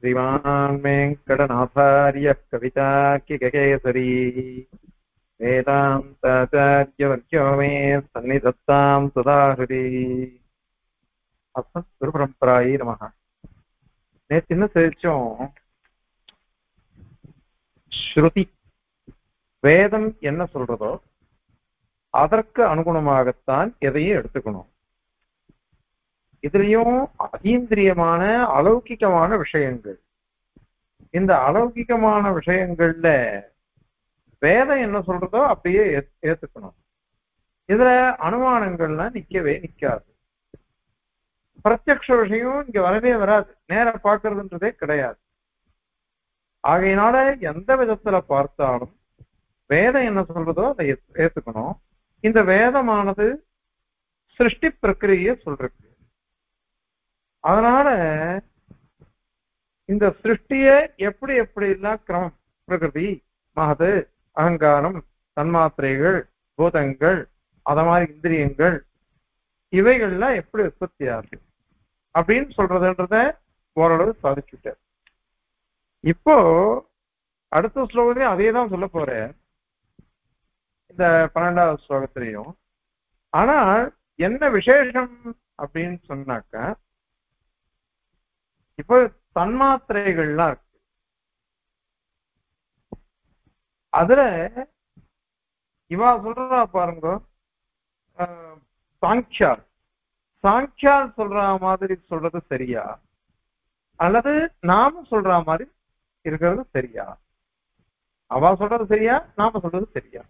श्रीमान् वेङ्कटनाथार्यः कविताकिककेसरी वेदान्ताचार्यवर्यो मे सन्निधत्ताम् सुधाहृति அஸ்மத் குருபரம்பராயி நமக நேற்று என்ன தெரிச்சோம் ஸ்ருதி வேதம் என்ன சொல்றதோ அதற்கு அனுகுணமாகத்தான் எதையும் எடுத்துக்கணும் இதுலயும் அதீந்திரியமான அலௌகிகமான விஷயங்கள். இந்த அலௌகிக்கமான விஷயங்கள்ல வேதம் என்ன சொல்றதோ அப்படியே ஏத்துக்கணும். இதுல அனுமானங்கள்லாம் நிக்கவே நிக்காது. பிரத்யக்ஷ விஷயம் இங்க வரவே வராது. நேர பார்க்கறதுன்றதே கிடையாது. ஆகையினால எந்த விதத்துல பார்த்தாலும் வேதம் என்ன சொல்றதோ அதை ஏத்துக்கணும். இந்த வேதமானது சிருஷ்டி பிரக்கிரியை சொல்றது அதனால இந்த சிருஷ்டிய எப்படி எப்படி எல்லாம் கிரமம் பிரகிருதி மகது அகங்காரம் தன்மாத்திரைகள் பூதங்கள் அத மாதிரி இந்திரியங்கள் இவைகள்லாம் எப்படி உற்பத்தி ஆகுது? அப்படின்னு சொல்றதுன்றத ஓரளவு சாதிச்சுட்டார் இப்போ அடுத்த ஸ்லோகத்திலையும் அதே தான் சொல்ல போறேன். இந்த பன்னெண்டாவது ஸ்லோகத்திலையும். ஆனால் என்ன விசேஷம் அப்படின்னு சொன்னாக்க இப்போ தன்மாத்திரைகள்லாம் இருக்கு. அதுல இவா சொல்றா பாருங்க ஆஹ், சாங்கியால் சாங்கியால் சொல்ற மாதிரி சொல்றது சரியா? அல்லது நாம சொல்ற மாதிரி இருக்கிறது சரியா? அவ சொல்றது சரியா நாம சொல்றது சரியா?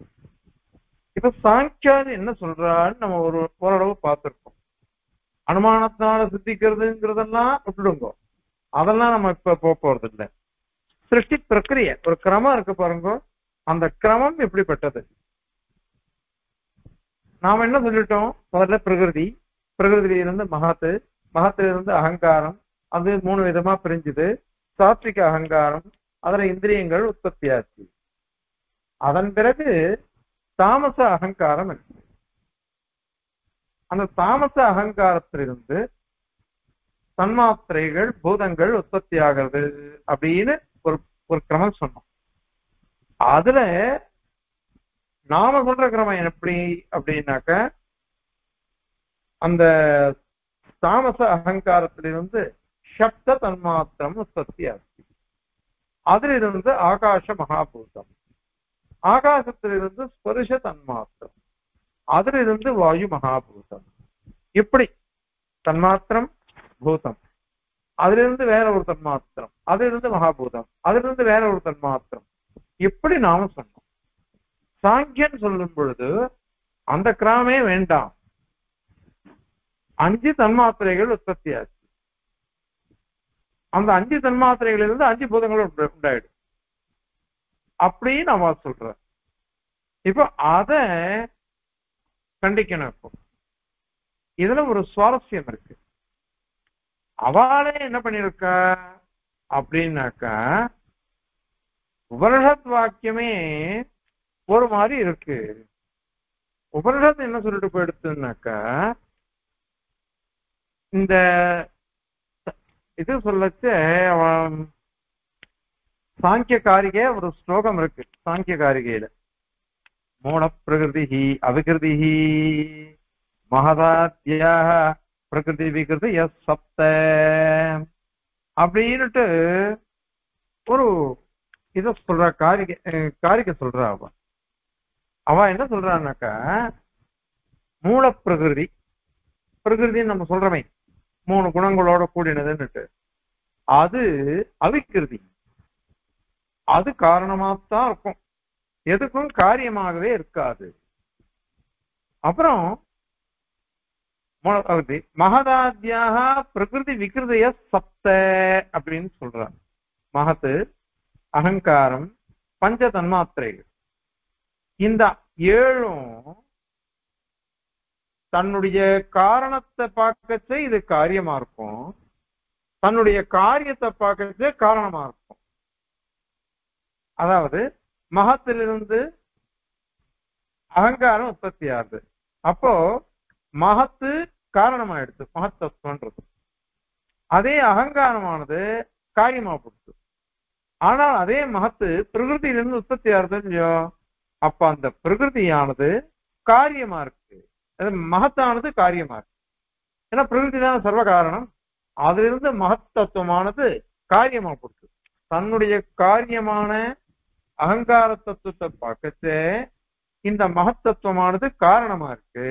இப்ப சாங்கியால் என்ன சொல்றான்னு நம்ம ஒரு ஓரளவு பார்த்திருக்கோம். அனுமானத்தினால சித்திக்கிறதுங்கிறதெல்லாம் விட்டுடுங்க. அதெல்லாம் நம்ம இப்ப போக போறது இல்லை சிருஷ்டி பிரக்கிரிய ஒரு கிரமம் இருக்கு பாருங்க. அந்த கிரமம் எப்படிப்பட்டது? நாம என்ன சொல்லிட்டோம்? முதல்ல பிரகிருதி. பிரகிருதியிலிருந்து மகத்து மகத்துல இருந்து அகங்காரம். அது மூணு விதமா பிரிஞ்சுது. சாத்விக அகங்காரம் அதுல இந்திரியங்கள் உற்பத்தி ஆச்சு. அதன் பிறகு தாமச அகங்காரம் இருக்கு. அந்த தாமச அகங்காரத்திலிருந்து தன்மாத்திரைகள் பூதங்கள் உற்பத்தி ஆகிறது அப்படின்னு ஒரு ஒரு கிரமம் சொன்னோம். அதுல நாம சொல்ற கிரமம் எப்படி அப்படின்னாக்க அந்த தாமச அகங்காரத்திலிருந்து சப்த தன்மாத்திரம் உற்பத்தி ஆகுது அதிலிருந்து ஆகாச மகாபூதம் ஆகாசத்திலிருந்து ஸ்பருஷ தன்மாத்திரம் அதிலிருந்து வாயு மகாபூதம். இப்படி தன்மாத்திரம் பூதம். அதிலிருந்து வேற ஒரு தன்மாத்திரம் அதிலிருந்து மகாபூதம். அதிலிருந்து வேற ஒரு தன்மாத்திரம் இப்படி நாம சொன்னோம். சாங்கியன் சொல்லும் பொழுது அந்த கிராமே வேண்டாம். அஞ்சு தன்மாத்திரைகள் உற்பத்தி ஆச்சு அந்த அஞ்சு தன்மாத்திரைகளிலிருந்து அஞ்சு பூதங்கள் உண்டாயிடும் அப்படின்னு அவ சொல்ற. இப்போ அத கண்டிக்கணும் இப்போ. இதுல ஒரு சுவாரஸ்யம் இருக்கு. அவளே என்ன பண்ணிருக்கா? அப்படின்னாக்கா உபனிஷத் வாக்கியமே ஒரு மாதிரி இருக்கு. உபனிஷத் என்ன சொல்லிட்டு போயிடுத்துனாக்கா இந்த இது சொல்லச்சு அவன் சாங்கிய காரிகை ஒரு ஸ்லோகம் இருக்கு சாங்கிய காரிகையில மூல பிரகிருதி அவிகிருதி மகதாத்தியா பிரகிருதி விகிருதி எஸ் சப்த. அப்படின்னுட்டு ஒரு இத சொல்ற காரிக காரிக்க சொல்றா அவ. அவ என்ன சொல்றான்னாக்கா மூல பிரகிருதி. பிரகிருதின்னு நம்ம சொல்றமே மூணு குணங்களோட கூடினதுன்னுட்டு. அது அவிக்கிருதி. அது காரணமாத்தான் இருக்கும். எதுக்கும் காரியமாகவே இருக்காது. அப்புறம் மூலபகுதி மகதாத்தியாக பிரகிருதி விகிருதிய சப்த அப்படின்னு சொல்றாங்க. மகத்து அகங்காரம் பஞ்ச தன்மாத்திரைகள் இந்த ஏழும் தன்னுடைய காரணத்தை பார்க்கச்சே இது காரியமா இருக்கும். தன்னுடைய காரியத்தை பார்க்கச்சே காரணமா இருக்கும். அதாவது மகத்திலிருந்து அகங்காரம் உற்பத்தி ஆகுது. அப்போ மகத்து காரணமாயிடுது மகத்தத்துவன்றது. அதே அகங்காரமானது காரியமா போடுது ஆனால் அதே மகத்து பிரகிருதியிலிருந்து உற்பத்தி ஆகுது இல்லையோ அப்ப அந்த பிரகிருதியானது காரியமா இருக்கு மகத்தானது காரியமா இருக்கு ஏன்னா பிரகிருதி தான் சர்வ காரணம் அதிலிருந்து மகத்தத்துவமானது காரியமா போடுது தன்னுடைய காரியமான அகங்கார தத்துவத்தை பார்க்கச்சே இந்த மகத்தத்துவமானது காரணமா இருக்கு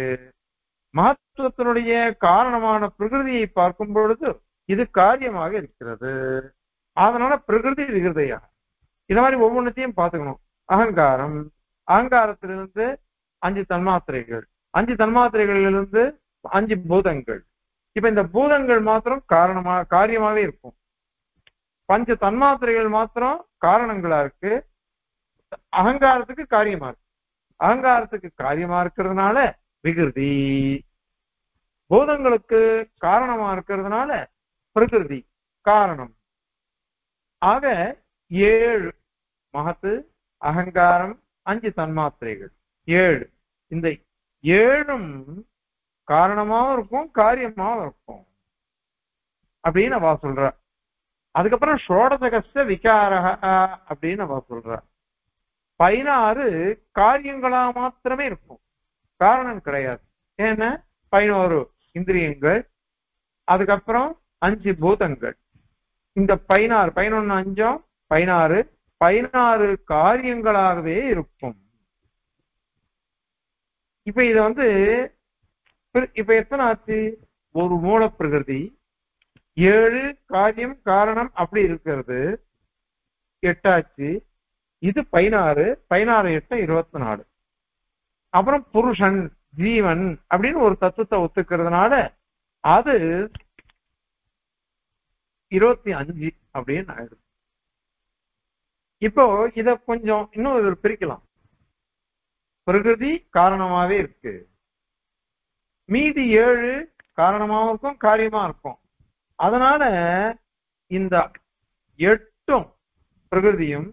மகத்துவத்தினுடைய காரணமான பிரகிருதியை பார்க்கும் பொழுது இது காரியமாக இருக்கிறது. அதனால பிரகிருதி விகிருதையா இந்த மாதிரி ஒவ்வொன்றத்தையும் பார்த்துக்கணும். அகங்காரம் அகங்காரத்திலிருந்து அஞ்சு தன்மாத்திரைகள் அஞ்சு தன்மாத்திரைகளிலிருந்து அஞ்சு பூதங்கள். இப்ப இந்த பூதங்கள் மாத்திரம் காரணமா காரியமாவே இருக்கும். பஞ்ச தன்மாத்திரைகள் மாத்திரம் காரணங்களா இருக்கு. அகங்காரத்துக்கு காரியமா இருக்கு. அகங்காரத்துக்கு காரியமா இருக்கிறதுனால விகிருதி. பூதங்களுக்கு காரணமா இருக்கிறதுனால பிரகிருதி காரணம். ஆக ஏழு மகத்து அகங்காரம் அஞ்சு தன்மாத்திரைகள். ஏழு. இந்த ஏழும் காரணமாவும் இருக்கும் காரியமாவும் இருக்கும். அப்படின்னு அவ சொல்ற. அதுக்கப்புறம் ஷோடசகஸ்த விகாரக அப்படின்னு அவ சொல்ற. பதினாறு காரியங்களா மாத்திரமே இருக்கும். காரணம் கிடையாது. ஏன்னா பதினோரு இந்திரியங்கள் அதுக்கப்புறம் அஞ்சு பூதங்கள். இந்த பதினாறு பதினொன்னு அஞ்சம் பதினாறு பதினாறு காரியங்களாகவே இருக்கும். இப்ப இத வந்து இப்ப எத்தனை ஆச்சு? ஒரு மூல பிரகிருதி ஏழு காரியம் காரணம் அப்படி இருக்கிறது. எட்டாச்சு. இது பதினாறு பதினாறு எட்டு இருபத்தி நாலு. அப்புறம் புருஷன் ஜீவன் அப்படின்னு ஒரு தத்துவத்தை ஒத்துக்கிறதுனால அது இருபத்தி அஞ்சு அப்படின்னு ஆயிடுது. இப்போ இத கொஞ்சம் இன்னும் இதில் பிரிக்கலாம். பிரகிருதி காரணமாவே இருக்கு. மீதி ஏழு காரணமாவும் இருக்கும் காரியமா இருக்கும். அதனால இந்த எட்டும் பிரகிருதியும்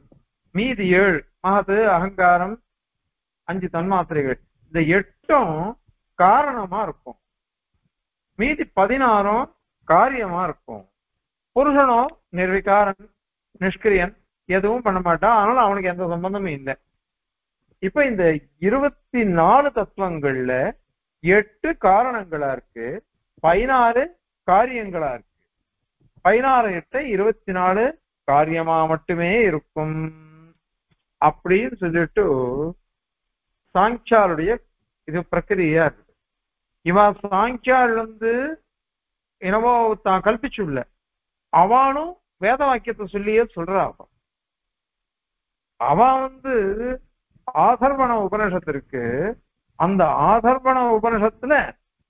மீதி ஏழு மகது அகங்காரம் அஞ்சு தன்மாத்திரைகள். இந்த எட்டும் காரணமா இருக்கும். மீதி பதினாறும் காரியமா இருக்கும். புருஷனும் நிர்விகாரன் நிஷ்கிரியன் எதுவும் பண்ண மாட்டான். அதனால அவனுக்கு எந்த சம்பந்தமும் இல்லை. இப்ப இந்த இருபத்தி நாலு தத்துவங்கள்ல எட்டு காரணங்களா இருக்கு. பதினாறு காரியங்களா இருக்கு. பதினாறு எட்டு இருபத்தி நாலு காரியமா மட்டுமே இருக்கும். அப்படின்னு சொல்லிட்டு சாங்கியாருடைய இது பிரக்கிரியா. இருக்கு இவன் சாங்கியால் வந்து என்னவோ தான் கல்பிச்சுள்ள அவனும் வேத வாக்கியத்தை சொல்லியே சொல்றா அவன். அவன் வந்து ஆதர்வண உபனிஷத்து இருக்கு அந்த ஆதர்வண உபனிஷத்துல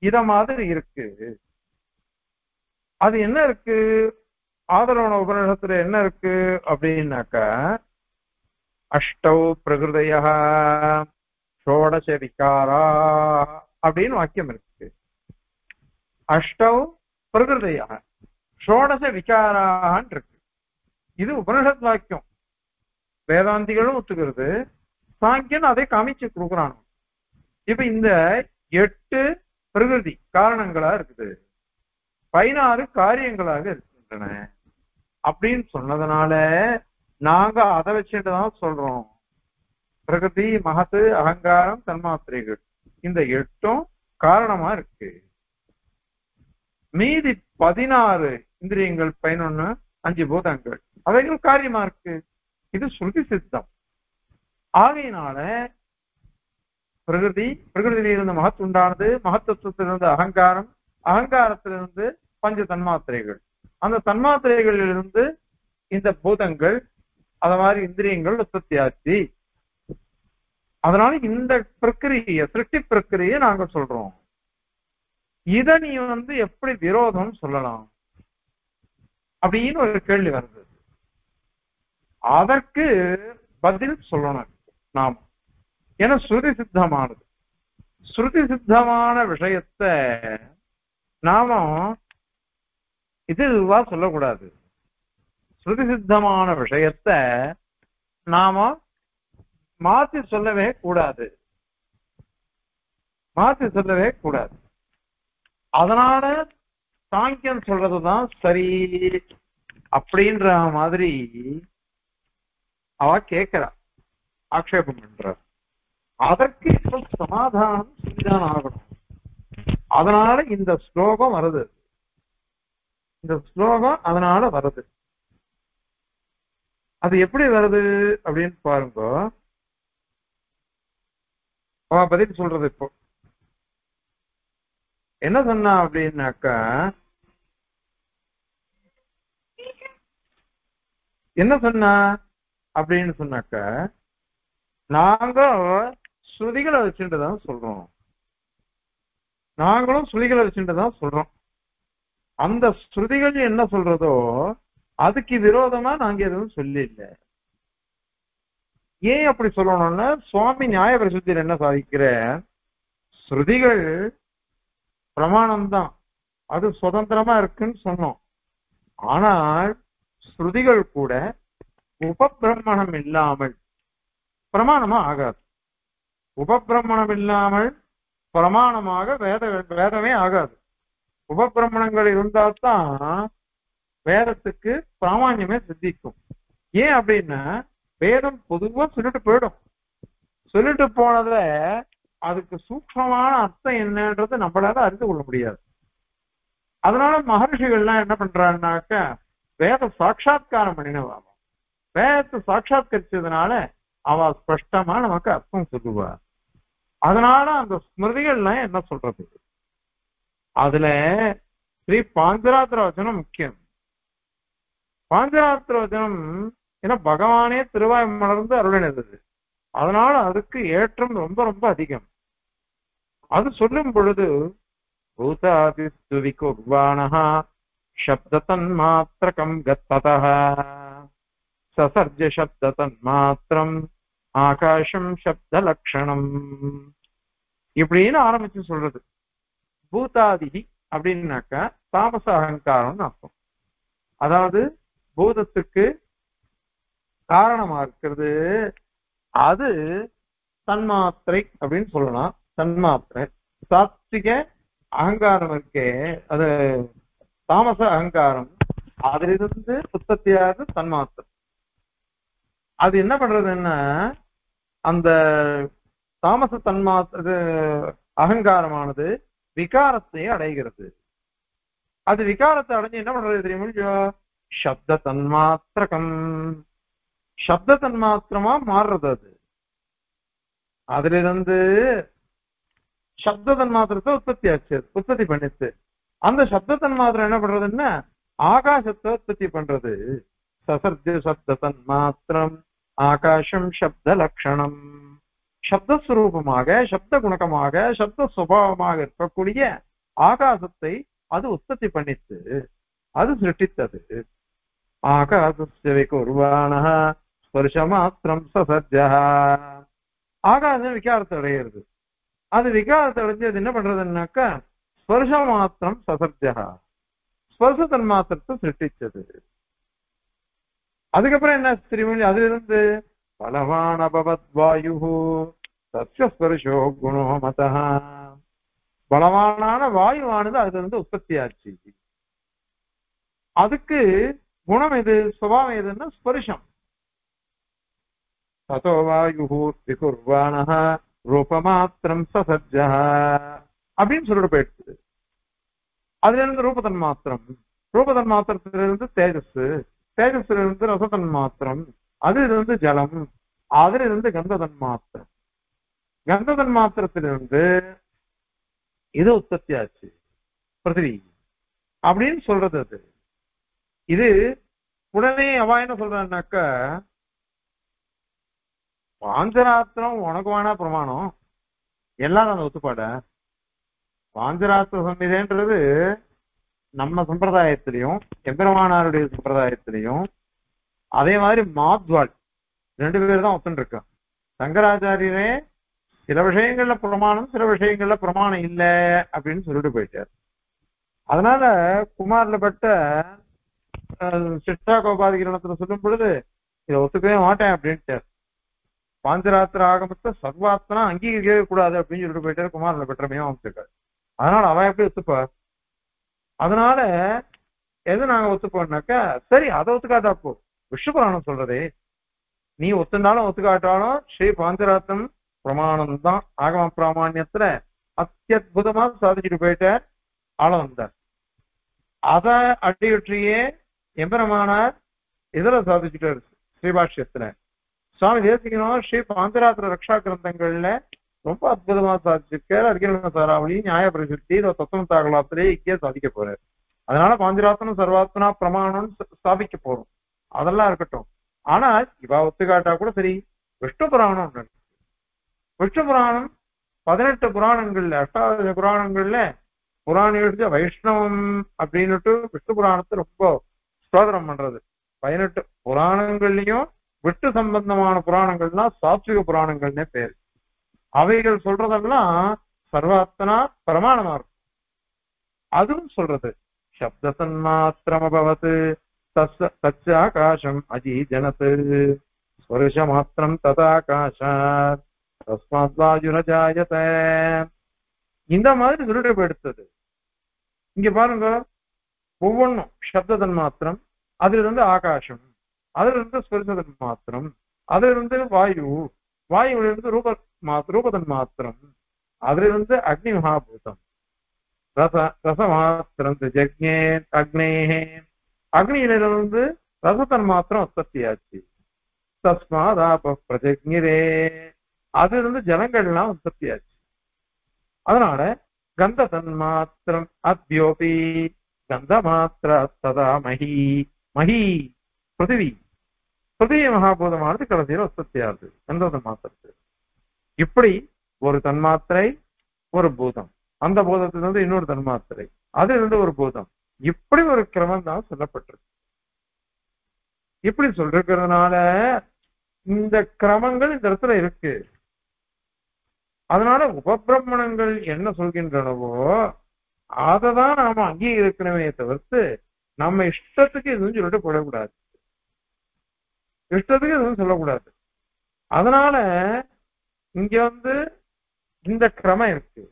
இத மாதிரி இருக்கு. அது என்ன இருக்கு? ஆதரவண உபனிஷத்துல என்ன இருக்கு? அப்படின்னாக்கா அஷ்டௌ பிரகிருதய ஷோடச விகாரா அப்படின்னு வாக்கியம் இருக்கு. அஷ்டௌ பிரகிருதையாக. ஷோடச விகாரான்னு இருக்கு. இது உபனிஷத் வாக்கியம். வேதாந்திகளும் ஒத்துக்கிறது. சாங்கியன் அதை காமிச்சு கொடுக்குறான்? இப்ப இந்த எட்டு பிரகிருதி காரணங்களா இருக்குது. பதினாறு காரியங்களாக இருக்கின்றன. அப்படின்னு சொன்னதுனால நாங்க அதை வச்சுட்டு தான் சொல்றோம். பிரகிருதி மகத்து அகங்காரம் தன்மாத்திரைகள் இந்த எட்டும் காரணமா இருக்கு. மீதி பதினாறு இந்திரியங்கள் பதினொன்னு அஞ்சு பூதங்கள். அவைகள் காரியமா இருக்கு? இது ஸ்ருதி சித்தம். ஆகையினால பிரகிருதி பிரகிருதியிலிருந்து மகத்து உண்டானது மகத்துவத்திலிருந்து அகங்காரம் அகங்காரத்திலிருந்து பஞ்ச தன்மாத்திரைகள். அந்த தன்மாத்திரைகளிலிருந்து இந்த பூதங்கள் அத மாதிரி இந்திரியங்கள் உற்பத்தி ஆச்சு அதனால இந்த பிரக்கிரிய சிருஷ்டி பிரக்கிரியை நாங்க சொல்றோம். இத நீ வந்து எப்படி விரோதம் சொல்லலாம்? அப்படின்னு ஒரு கேள்வி வருது. அதற்கு பதில் சொல்லணும். நாம். ஏன்னா ஸ்ருதி சித்தமானது. ஸ்ருதி சித்தமான விஷயத்த நாம இதுவா சொல்லக்கூடாது. ஸ்ருதி சித்தமான விஷயத்த நாம மாத்தி சொல்லவே கூடாது. மாத்தி சொல்லவே கூடாது. அதனால சாங்கியம் சொல்றதுதான் சரி அப்படின்ற மாதிரி அவ கேட்கிறா. ஆக்ஷேபம் பண்ற அதற்கு இப்போ சமாதானம் செஞ்சுதான் ஆகணும். அதனால இந்த ஸ்லோகம் வருது. இந்த ஸ்லோகம் அதனால வருது. அது எப்படி வருது அப்படின்னு பாருங்க. அவ பதில் சொல்றது இப்போ. என்ன சொன்னா அப்படின்னாக்கா என்ன சொன்னா அப்படின்னு சொன்னாக்கா நாங்க ஸ்ருதிகளை வச்சுட்டு தான் சொல்றோம். நாங்களும் ஸ்ருதிகளை வச்சுட்டு தான் சொல்றோம். அந்த ஸ்ருதிகள் என்ன சொல்றதோ அதுக்கு விரோதமா நாங்க எதுவும் சொல்லி இல்லை. ஏன் அப்படி சொல்லணும்னா சுவாமி நியாய பிரசுத்தியில் என்ன சாதிக்கிற? ஸ்ருதிகள் பிரமாணம் தான் அது சுதந்திரமா இருக்குன்னு சொன்னோம். ஆனால் ஸ்ருதிகள் கூட உபபிரமணம் இல்லாமல் பிரமாணமா ஆகாது. உபபிரமணம் இல்லாமல் பிரமாணமாக வேத வேதமே ஆகாது. உபபிரமணங்கள் இருந்தால்தான் வேதத்துக்கு பிராமான்யமே சித்திக்கும். ஏன் அப்படின்னா வேதம் பொதுவா சொல்லிட்டு போயிடும். சொல்லிட்டு போனத அதுக்கு சூக்ஷமான அர்த்தம் என்னன்றது நம்மளால அறிந்து கொள்ள முடியாது. அதனால மகர்ஷிகள்லாம் என்ன பண்றாங்கனாக்க வேத சாட்சா்காரம் பண்ணினவாங்க வேதத்தை சாட்சாத்கரிச்சதுனால அவ ஸ்பஷ்டமா நமக்கு அர்த்தம் சொல்லுவா. அதனால அந்த ஸ்மிருதிகள்லாம் என்ன சொல்றது? அதுல ஸ்ரீ பாஞ்சராத்திர வச்சனம் முக்கியம். பாஞ்சராத்திர வச்சனம் ஏன்னா பகவானே திருவாய் மலர்ந்து அருளினது. அதனால அதுக்கு ஏற்றம் ரொம்ப ரொம்ப அதிகம். அது சொல்லும் பொழுது பூதாதிஸ்துவி குர்வாணா சப்த தன்மாத்திரகம் கத்ததः சசர்ஜ சப்த தன்மாத்திரம் ஆகாசம் சப்த லட்சணம் இப்படின்னு ஆரம்பிச்சு சொல்றது. பூதாதிகி அப்படின்னாக்கா தாமச அகங்காரம்னு அர்த்தம். அதாவது பூதத்துக்கு காரணமா இருக்கிறது அது தன்மாத்திரை அப்படின்னு சொல்லலாம். தன்மாத்திரை. சாத்விக அகங்காரம் இருக்கே. அது தாமச அகங்காரம். அதிலிருந்து உற்பத்தியாவது தன்மாத்திரை. அது என்ன பண்றதுன்னா அந்த தாமச தன்மாத்திர அகங்காரமானது விகாரத்தை அடைகிறது. அது விகாரத்தை அடைஞ்சு என்ன பண்றது தெரியுமா சப்த தன்மாத்திரகம். சப்த தன்மாத்திரமா மாறுறது அது. அதுல இருந்து சப்த தன்மாத்திரத்தை உற்பத்தி ஆச்சு உற்பத்தி பண்ணிச்சு. அந்த சப்த தன்மாத்திரம் என்ன பண்றதுன்னா ஆகாசத்தை உற்பத்தி பண்றது. சசர்ஜ சப்த தன்மாத்திரம் ஆகாசம் சப்த லட்சணம் சப்தஸ்வரூபமாக சப்த குணகமாக சப்த சுபாவமாக இருக்கக்கூடிய ஆகாசத்தை அது உற்பத்தி பண்ணித்து அது சிருஷ்டித்தது. ஆகாசஸ்ய குர்வான ஸ்பர்ஷமாத்திரம் சசர்ஜ ஆகாசம் விகாரத்தை அடையிறது. அது விகாரத்தை அடைஞ்சு அது என்ன பண்றதுன்னாக்கா ஸ்பர்ஷமாத்திரம் சசர்ஜா ஸ்பர்ச தன்மாத்திரத்தை சிருஷ்டிச்சது. அதுக்கப்புறம் என்ன திருமணி அதுல இருந்து பலவான் அபவத் வாயு சஸ்ய ஸ்பர்ஷோ குணோ மத பலவானான வாயுவானது அதுல இருந்து உற்பத்தி ஆச்சு. அதுக்கு குணம் எது சுபாவம் எதுன்னா ஸ்பர்ஷம். ततो वायुः விகுர்வான ரூபமாத்திரம் சசஜ அப்படின்னு சொல்லிட்டு போயிடுச்சு. அதுல இருந்து ரூபதன் மாத்திரம் ரூபதன் மாத்திரத்திலிருந்து தேஜஸ் தேஜஸ்ல இருந்து ரசதன் மாத்திரம் அதிலிருந்து இருந்து ஜலம் அதுல இருந்து கந்ததன் மாத்திரம் கந்ததன் மாத்திரத்திலிருந்து இது உற்பத்தி ஆச்சு பிருத்திவி. அப்படின்னு சொல்றது அது. இது உடனே அவ என்ன சொல்றான்னாக்கா பாஞ்சராத்திரம் உனக்கு வேணா பிரமாணம். எல்லாரும் அந்த ஒத்துப்பாட? பாஞ்சராத்திர சம்மிதைன்றது நம்ம சம்பிரதாயத்திலையும் எம்பெருமானாருடைய சம்பிரதாயத்திலையும் அதே மாதிரி மாத்வாள் ரெண்டு பேர் தான் ஒத்துன்னு இருக்கா சங்கராச்சாரியரே சில விஷயங்கள்ல பிரமாணம் சில விஷயங்கள்ல பிரமாணம் இல்லை அப்படின்னு சொல்லிட்டு போயிட்டார். அதனால குமார்ல பட்ட சிஷ்டா கோபாதிகரணத்துல சொல்லும் பொழுது இதை ஒத்துக்கவே மாட்டேன் அப்படின்ட்டார். பாஞ்சராத்திர ஆகமத்தை சர்வாத்தனா அங்கீகரிக்கவே கூடாது அப்படின்னு சொல்லிட்டு போயிட்டாரு குமாரில் பெற்றமையும் அமைச்சிருக்காரு. அதனால அவன் எப்படி ஒத்துப்பா அதனால எது நாங்க ஒத்துப்போம்னாக்கா சரி அதை ஒத்துக்காதா போ. விஷ்ணு சொல்றதே நீ ஒத்துனாலும் ஒத்துக்காட்டாலும் ஸ்ரீ பாஞ்சராத்திரம் பிரமாணம் தான் ஆகம பிராமான்யத்துல அத்தியுதமா சாதிச்சுட்டு போயிட்ட ஆள வந்தார். அத அடியுற்றியே எம்பெருமானார் இதுல சாதிச்சுட்டாரு ஸ்ரீபாஷ்யத்துல. சுவாமி தேசிகனும் ஸ்ரீ பாந்தராத்திர ரக்ஷா கிரந்தங்கள்ல ரொம்ப அற்புதமா சாதிச்சிருக்காரு அர்ஜுன சாராவளி நியாய பிரசித்தி தத்துவம் தாகலாத்திலே இக்கே சாதிக்க போறாரு. அதனால பாந்திராத்தனம் சர்வாத்மனா பிரமாணம்னு ஸ்தாபிக்க போறோம். அதெல்லாம் இருக்கட்டும். ஆனா இவ ஒத்துக்காட்டா கூட சரி. விஷ்ணு புராணம் ஒன்று இருக்கு. விஷ்ணு புராணம் பதினெட்டு புராணங்கள்ல அஷ்டாவது புராணங்கள்ல புராணம் எழுதிய வைஷ்ணவம் அப்படின்னுட்டு விஷ்ணு புராணத்தை ரொம்ப ஸ்தோத்திரம் பண்றது. பதினெட்டு புராணங்கள்லயும் விட்டு சம்பந்தமான புராணங்கள்னா சாத்விக புராணங்கள்னே பேரு. அவைகள் சொல்றதெல்லாம் சர்வாத்தனா பிரமாணமா இருக்கும். அதுவும் சொல்றது. சப்த தன்மாத்திரமபவத் தஸ்ஸ தச்ச ஆகாசம் அஜி ஜனத்து ஸ்பருஷ மாத்திரம் ததாகாஷாத். தஸ்மாத் வாயுரஜாயத இந்த மாதிரி திருடப்பு எடுத்தது இங்க பாருங்க ஒவ்வொன்றும் சப்த தன்மாத்திரம் அதுல இருந்து ஆகாசம் அதுல இருந்து ஸ்பரிச தன்மாத்திரம் அதுல இருந்து வாயு வாயுவில இருந்து ரூப மா- ரூபதன் மாத்திரம் அதுல இருந்து அக்னி மகாபூதம். ரச ரசமாத்திரம் ஜக்ஞே அக்னேஹே. அக்னியிலிருந்து ரசத்தன் மாத்திரம் உற்பத்தியாச்சு. தஸ்மாதாப பிரஜக்ஞரே அதுல இருந்து ஜலங்கள்லாம் உற்பத்தியாச்சு. அதனால கந்த தன்மாத்திரம் அத்யோபி கந்த மாத்திர ததா மகி மகி பிருத்திவி. பிருத்திவி மகாபூதமானது கடைசியில் உற்பத்தியாகுது கந்த தன்மாத்திரத்து இப்படி ஒரு தன்மாத்திரை ஒரு பூதம். அந்த பூதத்திலிருந்து இன்னொரு தன்மாத்திரை. அது இருந்து ஒரு பூதம். இப்படி ஒரு கிரமம் தான் சொல்லப்பட்டிருக்கு. இப்படி சொல்லிருக்கிறதுனால இந்த கிரமங்கள் இந்த இடத்துல இருக்கு. அதனால உபபிரமணங்கள் என்ன சொல்கின்றனவோ அதை தான் நாம அங்கீகரிக்கணுமே தவிர்த்து நம்ம இஷ்டத்துக்கு எதுவும் சொல்லிட்டு போடக்கூடாது இஷ்டத்துக்கு எதுவும் சொல்லக்கூடாது. அதனால இங்க வந்து இந்த கிரமம் இருக்கு.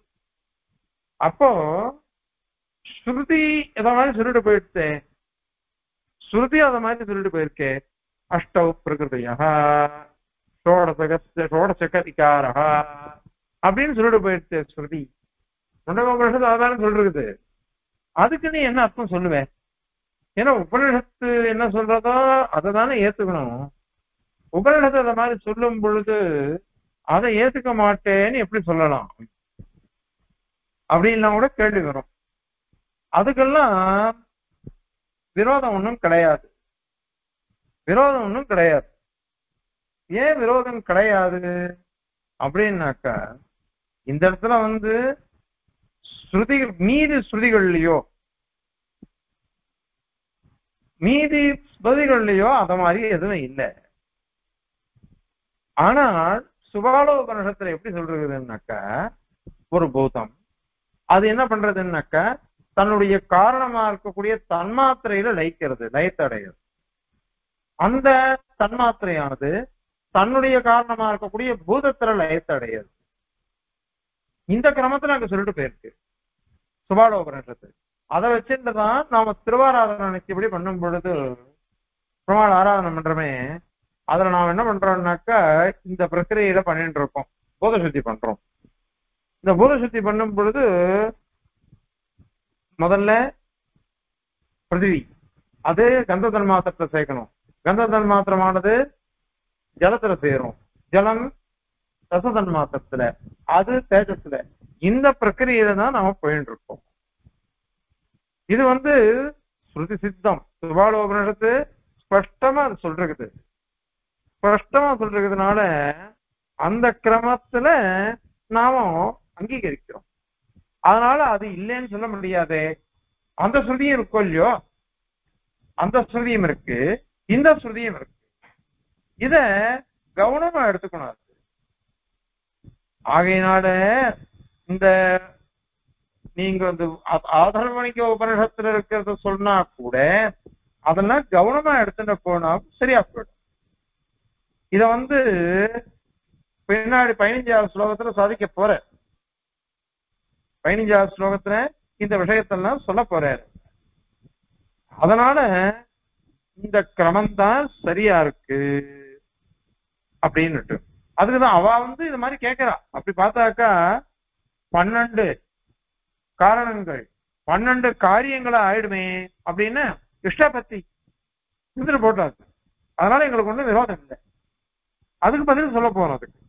அப்போ ஸ்ருதி எதை மாதிரி சொல்லிட்டு போயிடுச்சு? ஸ்ருதி அதை மாதிரி சொல்லிட்டு போயிருக்கே. அஷ்டௌ பிரகிருதியா ஷோடசக ஷோடசக அப்படின்னு சொல்லிட்டு போயிடுச்சு ஸ்ருதி. முண்டகோபனிஷத்து அதான சொல்றது அதுக்கு நீ என்ன அர்த்தம் சொல்லுவேன்? ஏன்னா உபநிஷத்து என்ன சொல்றதோ அதை தானே ஏத்துக்கணும். உபநிஷத்து அதை மாதிரி சொல்லும் பொழுது அதை ஏத்துக்க மாட்டேன்னு எப்படி சொல்லலாம்? அப்படின்லாம் கூட கேள்வி வரும். அதுக்கெல்லாம் விரோதம் ஒன்றும் கிடையாது. விரோதம் ஒன்றும் கிடையாது. ஏன் விரோதம் கிடையாது? அப்படின்னாக்கா இந்த இடத்துல வந்து ஸ்ருதி மீதி ஸ்ருதிகள்லயோ மீதி ஸ்ருதிகள்லயோ அத மாதிரி எதுவும் இல்லை. ஆனால் சுபாலோபனிஷத்துல எப்படி சொல்றதுன்னாக்க ஒரு பூதம். அது என்ன பண்றதுன்னாக்க தன்னுடைய காரணமா இருக்கக்கூடிய தன்மாத்திரையில லயிக்கிறது லயத்தடைகிறது. அந்த தன்மாத்திரையானது தன்னுடைய காரணமா இருக்கக்கூடிய பூதத்துல லயத்தடைகிறது. இந்த கிரமத்துல அங்க சொல்லிட்டு போயிருக்கு சுபாலோபனிஷத்து அதை வச்சுட்டுதான் நாம திருவாராதனைக்கு இப்படி பண்ணும் பொழுது பெருமாள் ஆராதனை பண்றோமே அதுல நாம என்ன பண்றோம்னாக்கா இந்த பிரக்கிரியில பண்ணிட்டு இருக்கோம். பூத சுத்தி பண்றோம். இந்த பூத சுத்தி பண்ணும் பொழுது முதல்ல பிருத்திவி அது கந்த தன்மாத்திரத்தை சேர்க்கணும். கந்த தன்மாத்திரமானது ஜலத்துல சேரும். ஜலம் ரச தன்மாத்திரத்துல அது தேஜஸ்ல. இந்த பிரக்கிரியில தான் நாம போயிட்டு இருக்கோம். இது வந்து ஸ்ருதி சித்தம். சுபாலோபனிடத்து ஸ்பஷ்டமா அது சொல்றது ஸ்பஷ்டமா சொல்றதுனால அந்த கிரமத்துல நாம அங்கீகரிக்கிறோம். அதனால அது இல்லைன்னு சொல்ல முடியாதே. அந்த ஸ்ருதியும் இருக்கோ இல்லையோ? அந்த ஸ்ருதியும் இருக்கு. இந்த ஸ்ருதியும் இருக்கு. இத கவனமா எடுத்துக்கணும் ஆகையினால இந்த நீங்க வந்து ஆதரவணிக்க உபனிஷத்துல இருக்கிறத சொன்னா கூட அதெல்லாம் கவனமா எடுத்துட்டு போனா சரியா போயிடும். இத வந்து பின்னாடி பதினஞ்சாவது ஸ்லோகத்துல சாதிக்க போற. பதினஞ்சாவது ஸ்லோகத்துல இந்த விஷயத்தெல்லாம் சொல்ல போறாரு. அதனால இந்த கிரமம் தான் சரியா இருக்கு அப்படின்னுட்டு. அதுக்குதான் அவ வந்து இது மாதிரி கேட்கிறா அப்படி பார்த்தாக்கா பன்னெண்டு காரணங்கள். பன்னெண்டு காரியங்களா ஆயிடுமே அப்படின்னு இஷ்டபத்தி இருந்துட்டு போட்டாரு. அதனால எங்களுக்கு ஒண்ணும் விரோதம் இல்லை. அதுக்கு பதில் சொல்ல போறோம் அதுக்கு.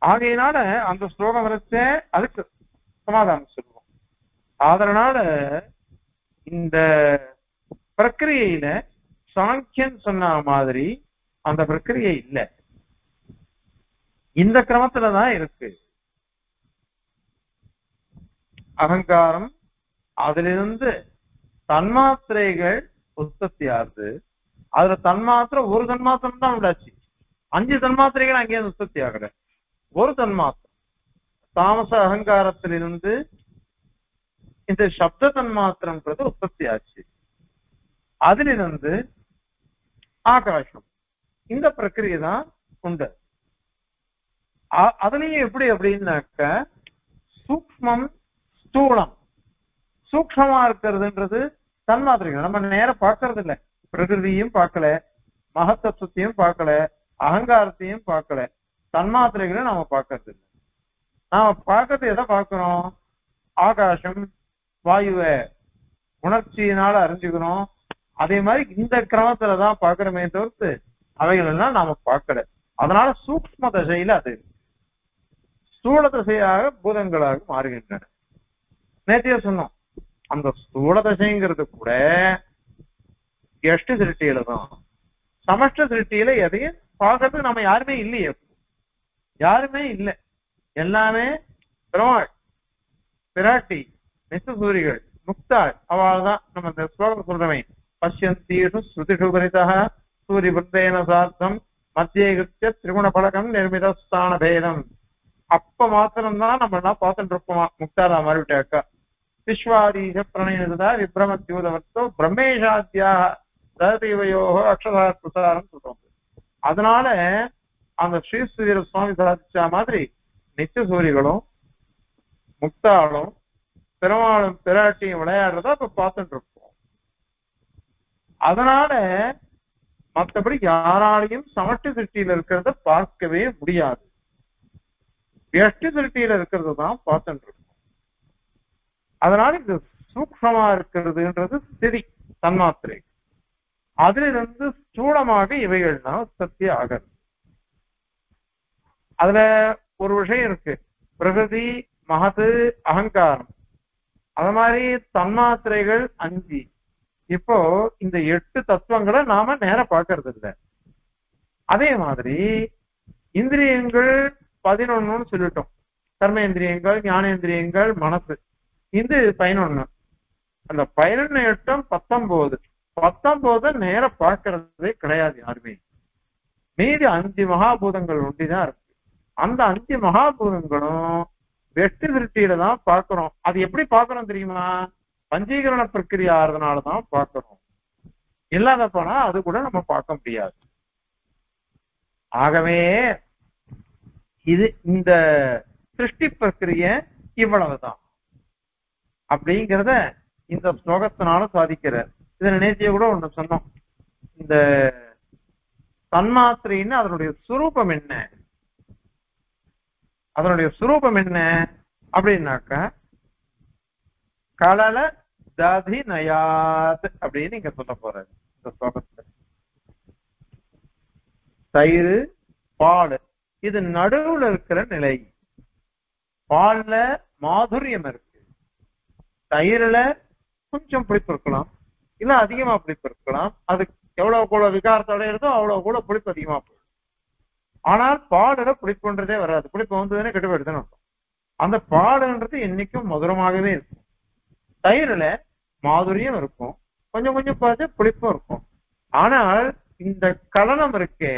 ஆகையினால அந்த ஸ்லோகம் வரைச்ச அதுக்கு சமாதானம் சொல்லுவோம். அதனால இந்த பிரக்கிரியையில சாங்கியன் சொன்ன மாதிரி அந்த பிரக்கிரியை இல்லை. இந்த கிரமத்துல தான் இருக்கு. அகங்காரம் அதிலிருந்து தன்மாத்திரைகள் உற்பத்தி ஆகுது அதுல தன்மாத்திரை ஒரு தன்மாத்திரம் தான் உண்டாச்சு அஞ்சு தன்மாத்திரைகள் அங்கே உற்பத்தி ஆகல. ஒரு தன்மாத்திரம். தாமச அகங்காரத்திலிருந்து இந்த சப்த தன்மாத்திரம்ன்றது உற்பத்தி ஆச்சு. அதிலிருந்து ஆகாசம். இந்த பிரக்கிரியை தான் உண்டு. அ- அதுலயும் எப்படி அப்படின்னாக்க சூக்மம் ஸ்தூலம். சூக்ஷமா இருக்கிறதுன்றது தன்மாத்திரைகள். நம்ம நேரம் பார்க்கறது இல்லை பிரகிருதியும் பார்க்கல மகத்தத்துவத்தையும் பார்க்கல அகங்காரத்தையும் பார்க்கல. தன்மாத்திரைகளை நாம பார்க்கறது இல்லை நாம பார்க்கறது எதை பார்க்கிறோம்? ஆகாசம் வாயுவை உணர்ச்சியினால அறிஞ்சுக்கிறோம். அதே மாதிரி இந்த கிரமத்துலதான் தான் தவிர்த்து அவைகள் எல்லாம் நாம பார்க்கல. அதனால சூக்ம தசையில அது ஸ்தூல தசையாக பூதங்களாக மாறுகின்றன. நேத்தியே சொன்னோம் அந்த ஸ்தூல தசைங்கிறது கூட எஷ்டு திருஷ்டியில தான். சமஷ்ட திருஷ்டியில எதையும் பார்க்கறதுக்கு நம்ம யாருமே இல்லையே. யாருமே இல்லை. எல்லாமே பிரமாள் பிராட்டி நிசசூரிகள் முக்தாள் அவள் தான் நம்ம இந்த ஸ்லோகம் சொல்றவை பசியந்தீஷு ஸ்ருதிஷு பரிதா சூரிய விருத்தேன சார்த்தம் மத்திய கிருத்திய திரிகுண பழகம் நிர்மிதஸ்தான பேதம் அப்ப மாத்திரம்தான் நம்ம எல்லாம் பார்த்துட்டு இருப்போமா? முக்தாரா மாறிவிட்டாக்கா. விஸ்வாதீச பிரணயதா விப்ரமத்யூதவர்த்தோ பிரம்மேஷாத்தியா தததேவயோகோ அக்ஷரா பிரசாரம் சொல்றோம் அதனால அந்த ஸ்ரீஸ்வீர சுவாமி சாதிச்ச மாதிரி நித்திய சூரியகளும் முக்தாளும் பெருமாளும் பிராட்டியும் விளையாடுறதா அப்ப பார்த்துட்டு இருப்போம் அதனால மற்றபடி யாராலையும் சமட்டு திருஷ்டியில இருக்கிறத பார்க்கவே முடியாது. எட்டு திருஷ்டியில இருக்கிறது தான் பார்த்துட்டு அதனால இது சூக்ஷமா இருக்கிறதுன்றது ஸ்திதி தன்மாத்திரை. அதிலிருந்து ஸ்தூலமாக இவைகள்னா உற்பத்தி ஆகிறது. அதுல ஒரு விஷயம் இருக்கு. பிரகதி மகது அகங்காரம். அது மாதிரி தன்மாத்திரைகள் அஞ்சு. இப்போ இந்த எட்டு தத்துவங்களை நாம நேர பார்க்கறது இல்ல அதே மாதிரி இந்திரியங்கள் பதினொன்னுன்னு சொல்லிட்டோம். கர்மேந்திரியங்கள் ஞானேந்திரியங்கள் மனசு. இது பதினொன்னு. அந்த பதினொன்னு எட்டும் பத்தொன்பது பத்தொன்பது நேர பார்க்கறதே கிடையாது யாருமே. மீதி அஞ்சு மகாபூதங்கள் ஒண்டிதான் இருக்கு. அந்த அஞ்சு மகாபூதங்களும் வெட்டு திருஷ்டியில தான் பார்க்கிறோம். அது எப்படி பார்க்கிறோம் தெரியுமா? பஞ்சீகரண பிரக்கிரியா ஆறதுனாலதான் பார்க்கிறோம். இல்லாத போனா அது கூட நம்ம பார்க்க முடியாது. ஆகவே இது இந்த சிருஷ்டி பிரக்கிரிய இவ்வளவுதான். அப்படிங்கிறத இந்த ஸ்லோகத்தினால சாதிக்கிறார். இதை நேத்திய கூட ஒண்ணு சொன்னோம். இந்த தன்மாத்திரின்னு அதனுடைய சுரூபம் என்ன? அதனுடைய சுரூபம் என்ன? அப்படின்னாக்கா கலல ததி நயாத் அப்படின்னு இங்க சொல்ல போறாரு இந்த ஸ்லோகத்துல. தயிர் பால் இது நடுவுல இருக்கிற நிலை. பால்ல மாதுரியம் இருக்கு. தயிர்ல கொஞ்சம் புளிப்பு இருக்கலாம். இல்ல அதிகமா புளிப்பு இருக்கலாம். அது எவ்வளவு கூட விகாரத்தோட இருந்தோ அவ்வளவு கூட புளிப்பு அதிகமா போயிடும். ஆனால் பாடல புளிப்புன்றதே வராது. புளிப்பு வந்ததுன்னு கெட்டு போயிடுதுன்னு அர்த்தம். அந்த பாலுன்றது என்னைக்கும் மதுரமாகவே இருக்கும். தயிர்ல மாதுரியம் இருக்கும். கொஞ்சம் கொஞ்சம் பார்த்து புளிப்பும் இருக்கும். ஆனால் இந்த கலனம் இருக்கே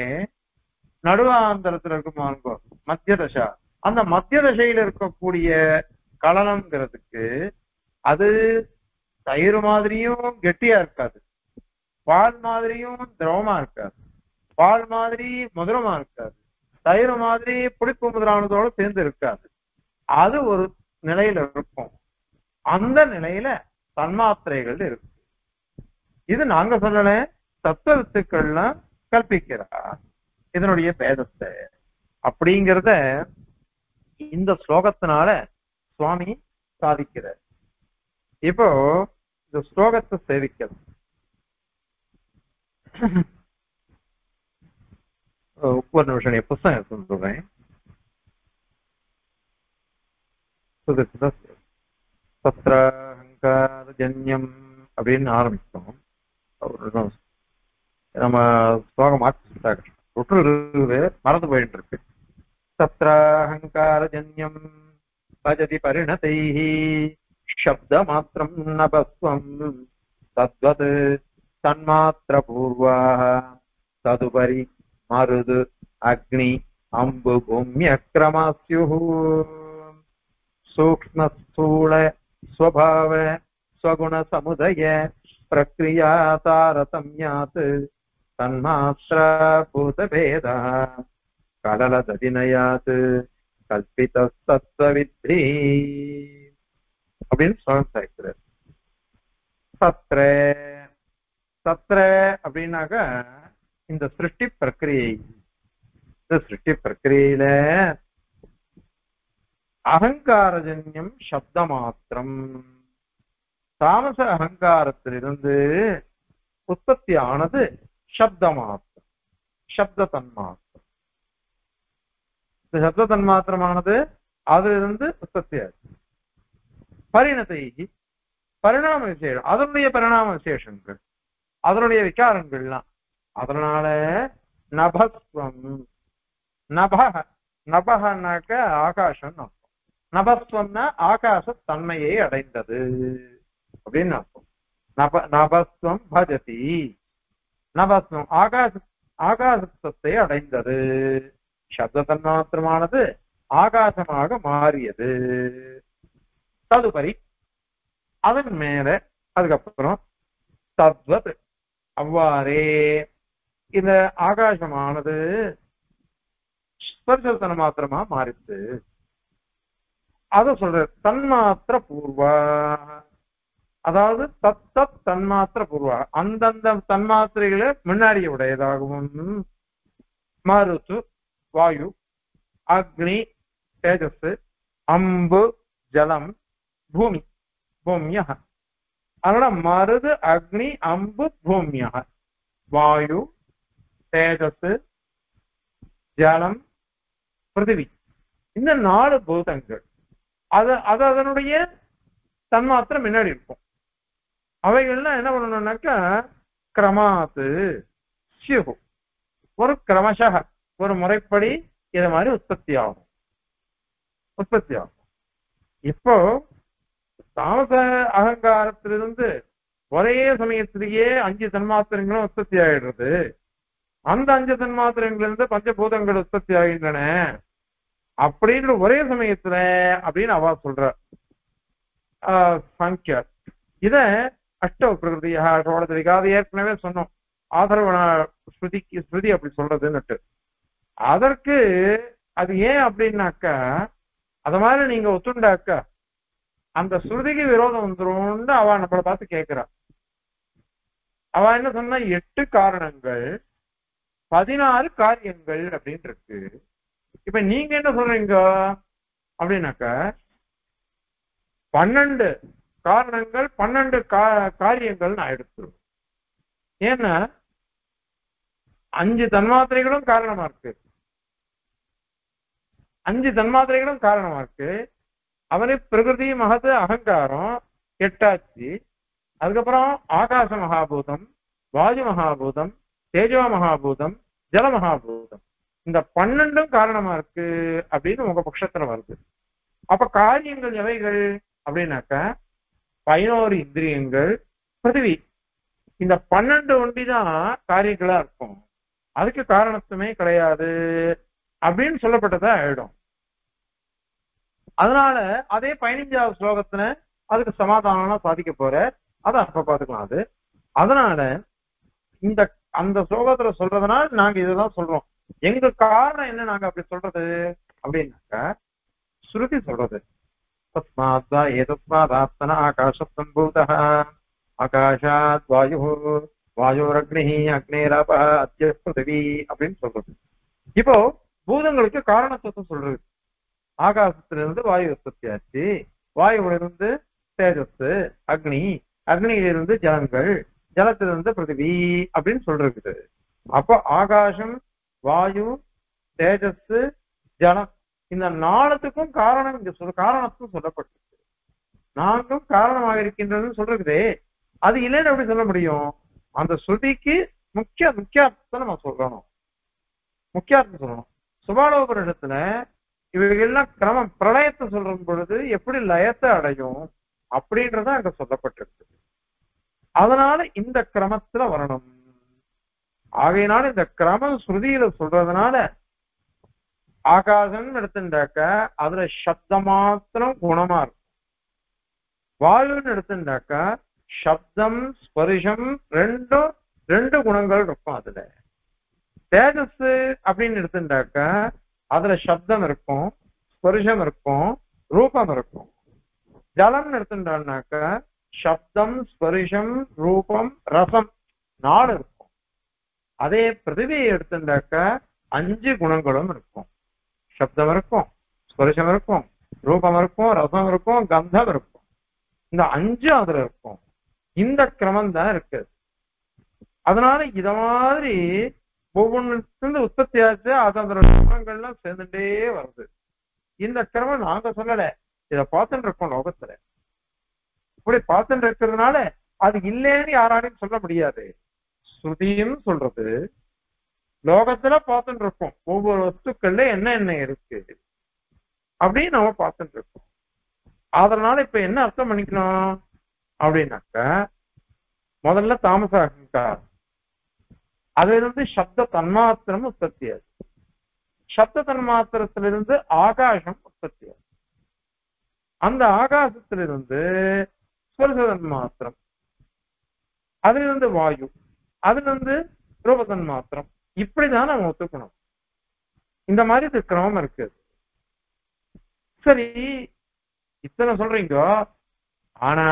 நடுவாந்தரத்துல இருக்குமாங்கோ மத்திய தசா. அந்த மத்திய தசையில இருக்கக்கூடிய கலனம்ங்கிறதுக்கு அது தயிர் மாதிரியும் கெட்டியா இருக்காது. பால் மாதிரியும் திரவமா இருக்காது. பால் மாதிரி மதுரமா இருக்காது. தயிர் மாதிரி புளிப்பு முதலானதோட சேர்ந்து இருக்காது. அது ஒரு நிலையில இருக்கும். அந்த நிலையில தன்மாத்திரைகள் இருக்கு. இது நாங்க சொல்லல தத்துவ வித்துக்கள்லாம் கற்பிக்கிறா இதனுடைய பேதத்தை அப்படிங்கிறத இந்த ஸ்லோகத்தினால சுவாமி சாதிக்கிறார். இப்போ இந்த ஸ்லோகத்தை சேவிக்கலாம் ஒரு நிமிஷம் நீ புஸ்தகம் எடுத்து சொல்றேன் தத்ர அகங்காரஜன்யம் அப்படின்னு ஆரம்பிச்சோம் ஒரு நிமிஷம். நம்ம ஸ்லோகம் மாற்றி விட்டு இருக்குது மறந்து போயிட்டு இருக்கு தத்ர அகங்காரஜன்யம் பஜதி பரிணதைः शब्दमात्रम् नभस्वम् तद्वत् तन्मात्रपूर्वाः। तदुपरि मरुद्, अग्नि, अम्बु, भूम्यक्रमास्युः। सूक्ष्मस्थूल स्वभाव, स्वगुणसमुदय, प्रक्रिया तारतम्यात्। तन्मात्राभूतभेदः, कललदधिनयात्। कल्पितस्तत्त्वविद्धि। அப்படின்னு ஸ்லோகம் சாய்க்கிறார் சத்ர சத்ர அப்படின்னாக்க இந்த சிருஷ்டி பிரக்கிரியை இந்த சிருஷ்டி பிரக்கிரியில அகங்காரஜன்யம் சப்த மாத்திரம் தாமச அகங்காரத்திலிருந்து உற்பத்தி ஆனது சப்த மாத்திரம் சப்த தன்மாத்திரம் இந்த சப்த தன்மாத்திரமானது அதிலிருந்து உற்பத்தி ஆச்சு பரிணத்தை பரிணாம விசேஷம். அதனுடைய பரிணாம விசேஷங்கள் அதனுடைய விசாரங்கள்லாம். அதனால நபஸ்வம். நப நபகனாக்க ஆகாசம் அர்த்தம். நபஸ்வம்னா ஆகாச தன்மையை அடைந்தது அப்படின்னு அர்த்தம். நப நபஸ்வம் பஜதி. நபஸ்வம் ஆகாச ஆகாசத்தை அடைந்தது. சப்த தன்மாத்திரமானது ஆகாசமாக மாறியது. ததுபரி அதன் மேல அதுக்கப்புறம் தத்வத். அவ்வாறே இந்த ஆகாசமானது ஸ்பர்சத்தன மாத்திரமா மாறிச்சு அத சொல்ற தன்மாத்திர பூர்வா. அதாவது தத் தன்மாத்திர பூர்வா. அந்தந்த தன்மாத்திரைகளை முன்னாடி உடையதாகவும். மருத்து வாயு அக்னி தேஜஸ் அம்பு ஜலம் பூமி பூமியா? அதனால மருது அக்னி அம்பு பூமியா? வாயு தேஜஸ் ஜலம் பிருத்திவி. இந்த நாலு பூதங்கள். அது அது அதனுடைய தன்மாத்திரம் முன்னாடி இருக்கும். அவைகள்லாம் என்ன பண்ணணும்னாக்கா கிரமாத்து சிஹு. ஒரு கிரமசக ஒரு முறைப்படி இது மாதிரி உற்பத்தி ஆகும் உற்பத்தி ஆகும் இப்போ தாமச அகங்காரத்திலிருந்து ஒரே சமயத்திலேயே அஞ்சு தன்மாத்திரங்களும் உற்பத்தி ஆயிடுறது. அந்த அஞ்சு தன்மாத்திரங்களிலிருந்து பஞ்சபூதங்கள் உற்பத்தி ஆகின்றன. அப்படின்ற ஒரே சமயத்துல அப்படின்னு அவ சொல்ற. சங்கியா. இத அஷ்ட பிரகிருதியா சோழத்திரிக்கா அது ஏற்கனவே சொன்னோம். ஆதரவன ஸ்ருதிக்கு ஸ்ருதி அப்படி சொல்றதுன்னுட்டு. அதற்கு அது ஏன் அப்படின்னாக்கா அத மாதிரி நீங்க ஒத்துண்டாக்கா அந்த ஸ்ருதிக்கு விரோதம் வந்துரும்னு அவ நம்மளை பார்த்து கேட்கிறா அவ என்ன சொன்னா எட்டு காரணங்கள் பதினாறு காரியங்கள் அப்படின்னு இருக்கு இப்ப நீங்க என்ன சொல்றீங்க? அப்படின்னாக்க பன்னெண்டு காரணங்கள் பன்னெண்டு காரியங்கள் நான் எடுத்துருவேன் ஏன்னா அஞ்சு தன்மாத்திரைகளும் காரணமா இருக்கு. அஞ்சு தன்மாத்திரைகளும் காரணமா இருக்கு. அவனே பிரகிருதி மகது அகங்காரம் எட்டாச்சு. அதுக்கப்புறம் ஆகாச மகாபூதம் வாயு மகாபூதம் தேஜோ மகாபூதம் ஜல மகாபூதம். இந்த பன்னெண்டும் காரணமா இருக்கு அப்படின்னு உங்க பட்சத்துல வருது. அப்ப காரியங்கள் எவைகள் அப்படின்னாக்கா பதினோரு இந்திரியங்கள் பிருத்திவி. இந்த பன்னெண்டு ஒண்டிதான் காரியங்களா இருக்கும். அதுக்கு காரணத்துமே கிடையாது அப்படின்னு சொல்லப்பட்டதா ஆயிடும். அதனால அதே பதினஞ்சாவது ஸ்லோகத்துல அதுக்கு சமாதானம் சாதிக்க போற. அதை அப்ப பாத்துக்கலாம் அது. அதனால இந்த அந்த ஸ்லோகத்துல சொல்றதுனால நாங்க இதுதான் சொல்றோம். எங்க காரணம் என்ன நாங்க அப்படி சொல்றது? அப்படின்னாக்கா ஸ்ருதி சொல்றது. தஸ்மாத் ஏதஸ்மாத் ஆகாஷ சம்பூத ஆகாஷாத் வாயு வாயுரக்னி அக்னேராப அத்திய பிருத்திவி அப்படின்னு சொல்றது. இப்போ பூதங்களுக்கு காரணத்துவத்தை சொல்றது. ஆகாசத்திலிருந்து வாயு உற்பத்தி ஆச்சு. வாயுவிலிருந்து தேஜஸ் அக்னி அக்னியிலிருந்து ஜலங்கள் ஜலத்திலிருந்து பிருத்திவி அப்படின்னு சொல்றது அப்போ ஆகாசம் வாயு தேஜஸ் ஜலம் இந்த நாளத்துக்கும் காரணம் இங்க சொல் காரணத்துக்கும் சொல்லப்பட்டிருக்கு. நான்கும் காரணமாக இருக்கின்றதுன்னு சொல்றதே அது இல்லைன்னு எப்படி சொல்ல முடியும்? அந்த ஸ்ருதிக்கு முக்கிய முக்கியார்த்தத்தை நம்ம சொல்லணும். முக்கியார்த்தம் சொல்லணும். சுபாலோபரிடத்துல இவைகள்லாம் கிரமம் பிரளயத்தை சொல்லும் பொழுது எப்படி லயத்தை அடையும் அப்படின்றத அங்க சொல்லப்பட்டிருக்கு. அதனால இந்த கிரமத்துல வரணும். ஆகையினால இந்த கிரமம் ஸ்ருதியில சொல்றதுனால ஆகாசம் எடுத்துட்டாக்க அதுல சப்த மாத்திரம் குணமா இருக்கும். வாயுன்னு எடுத்துட்டாக்க சப்தம் ஸ்பரிஷம் ரெண்டும் ரெண்டு குணங்கள் இருக்கும் அதுல. தேஜஸ் அப்படின்னு எடுத்துட்டாக்க அதுல சப்தம் இருக்கும் ஸ்பரிசம் இருக்கும் ரூபம் இருக்கும். ஜலம்னு எடுத்துட்டாக்க சப்தம் ஸ்பரிஷம் ரூபம் ரசம் நாலு இருக்கும். அதே பிரதிவியை எடுத்துட்டாக்க அஞ்சு குணங்களும் இருக்கும். சப்தம் இருக்கும் ஸ்பரிஷம் இருக்கும் ரூபம் இருக்கும் ரசம் இருக்கும் கந்தம் இருக்கும். இந்த அஞ்சு அதுல இருக்கும். இந்த கிரமம் தான் இருக்கு அதனால இத மாதிரி ஒவ்வொன்னு உற்பத்தி ஆச்சு அது அதோட எல்லாம் சேர்ந்துட்டே வருது. இந்த கிரமம் நாங்க சொல்லல. இத பார்த்துட்டு இருக்கோம் லோகத்துல. இப்படி பார்த்துட்டு இருக்கிறதுனால அது இல்லைன்னு யாராலையும் சொல்ல முடியாது. ஸ்ருதின்னு சொல்றது. லோகத்துல பார்த்துட்டு இருக்கோம். ஒவ்வொரு வஸ்துக்கள்ல என்ன என்ன இருக்கு அப்படின்னு நம்ம பார்த்துட்டு இருக்கோம். அதனால இப்ப என்ன அர்த்தம் பண்ணிக்கணும் அப்படின்னாக்க முதல்ல தாமச அகங்கார் அதிலிருந்து சப்த தன்மாத்திரம் உற்பத்தி ஆச்சு சப்த தன்மாத்திரத்திலிருந்து ஆகாசம் உற்பத்தி ஆச்சு அந்த ஆகாசத்திலிருந்து ஸ்பர்ச தன்மாத்திரம் அதிலிருந்து வாயு அதுல இருந்து ரூப தன்மாத்திரம் இப்படிதான் நம்ம ஒத்துக்கணும். இந்த மாதிரி இது கிரமம் இருக்கு. சரி இத்தனை சொல்றீங்க. ஆனா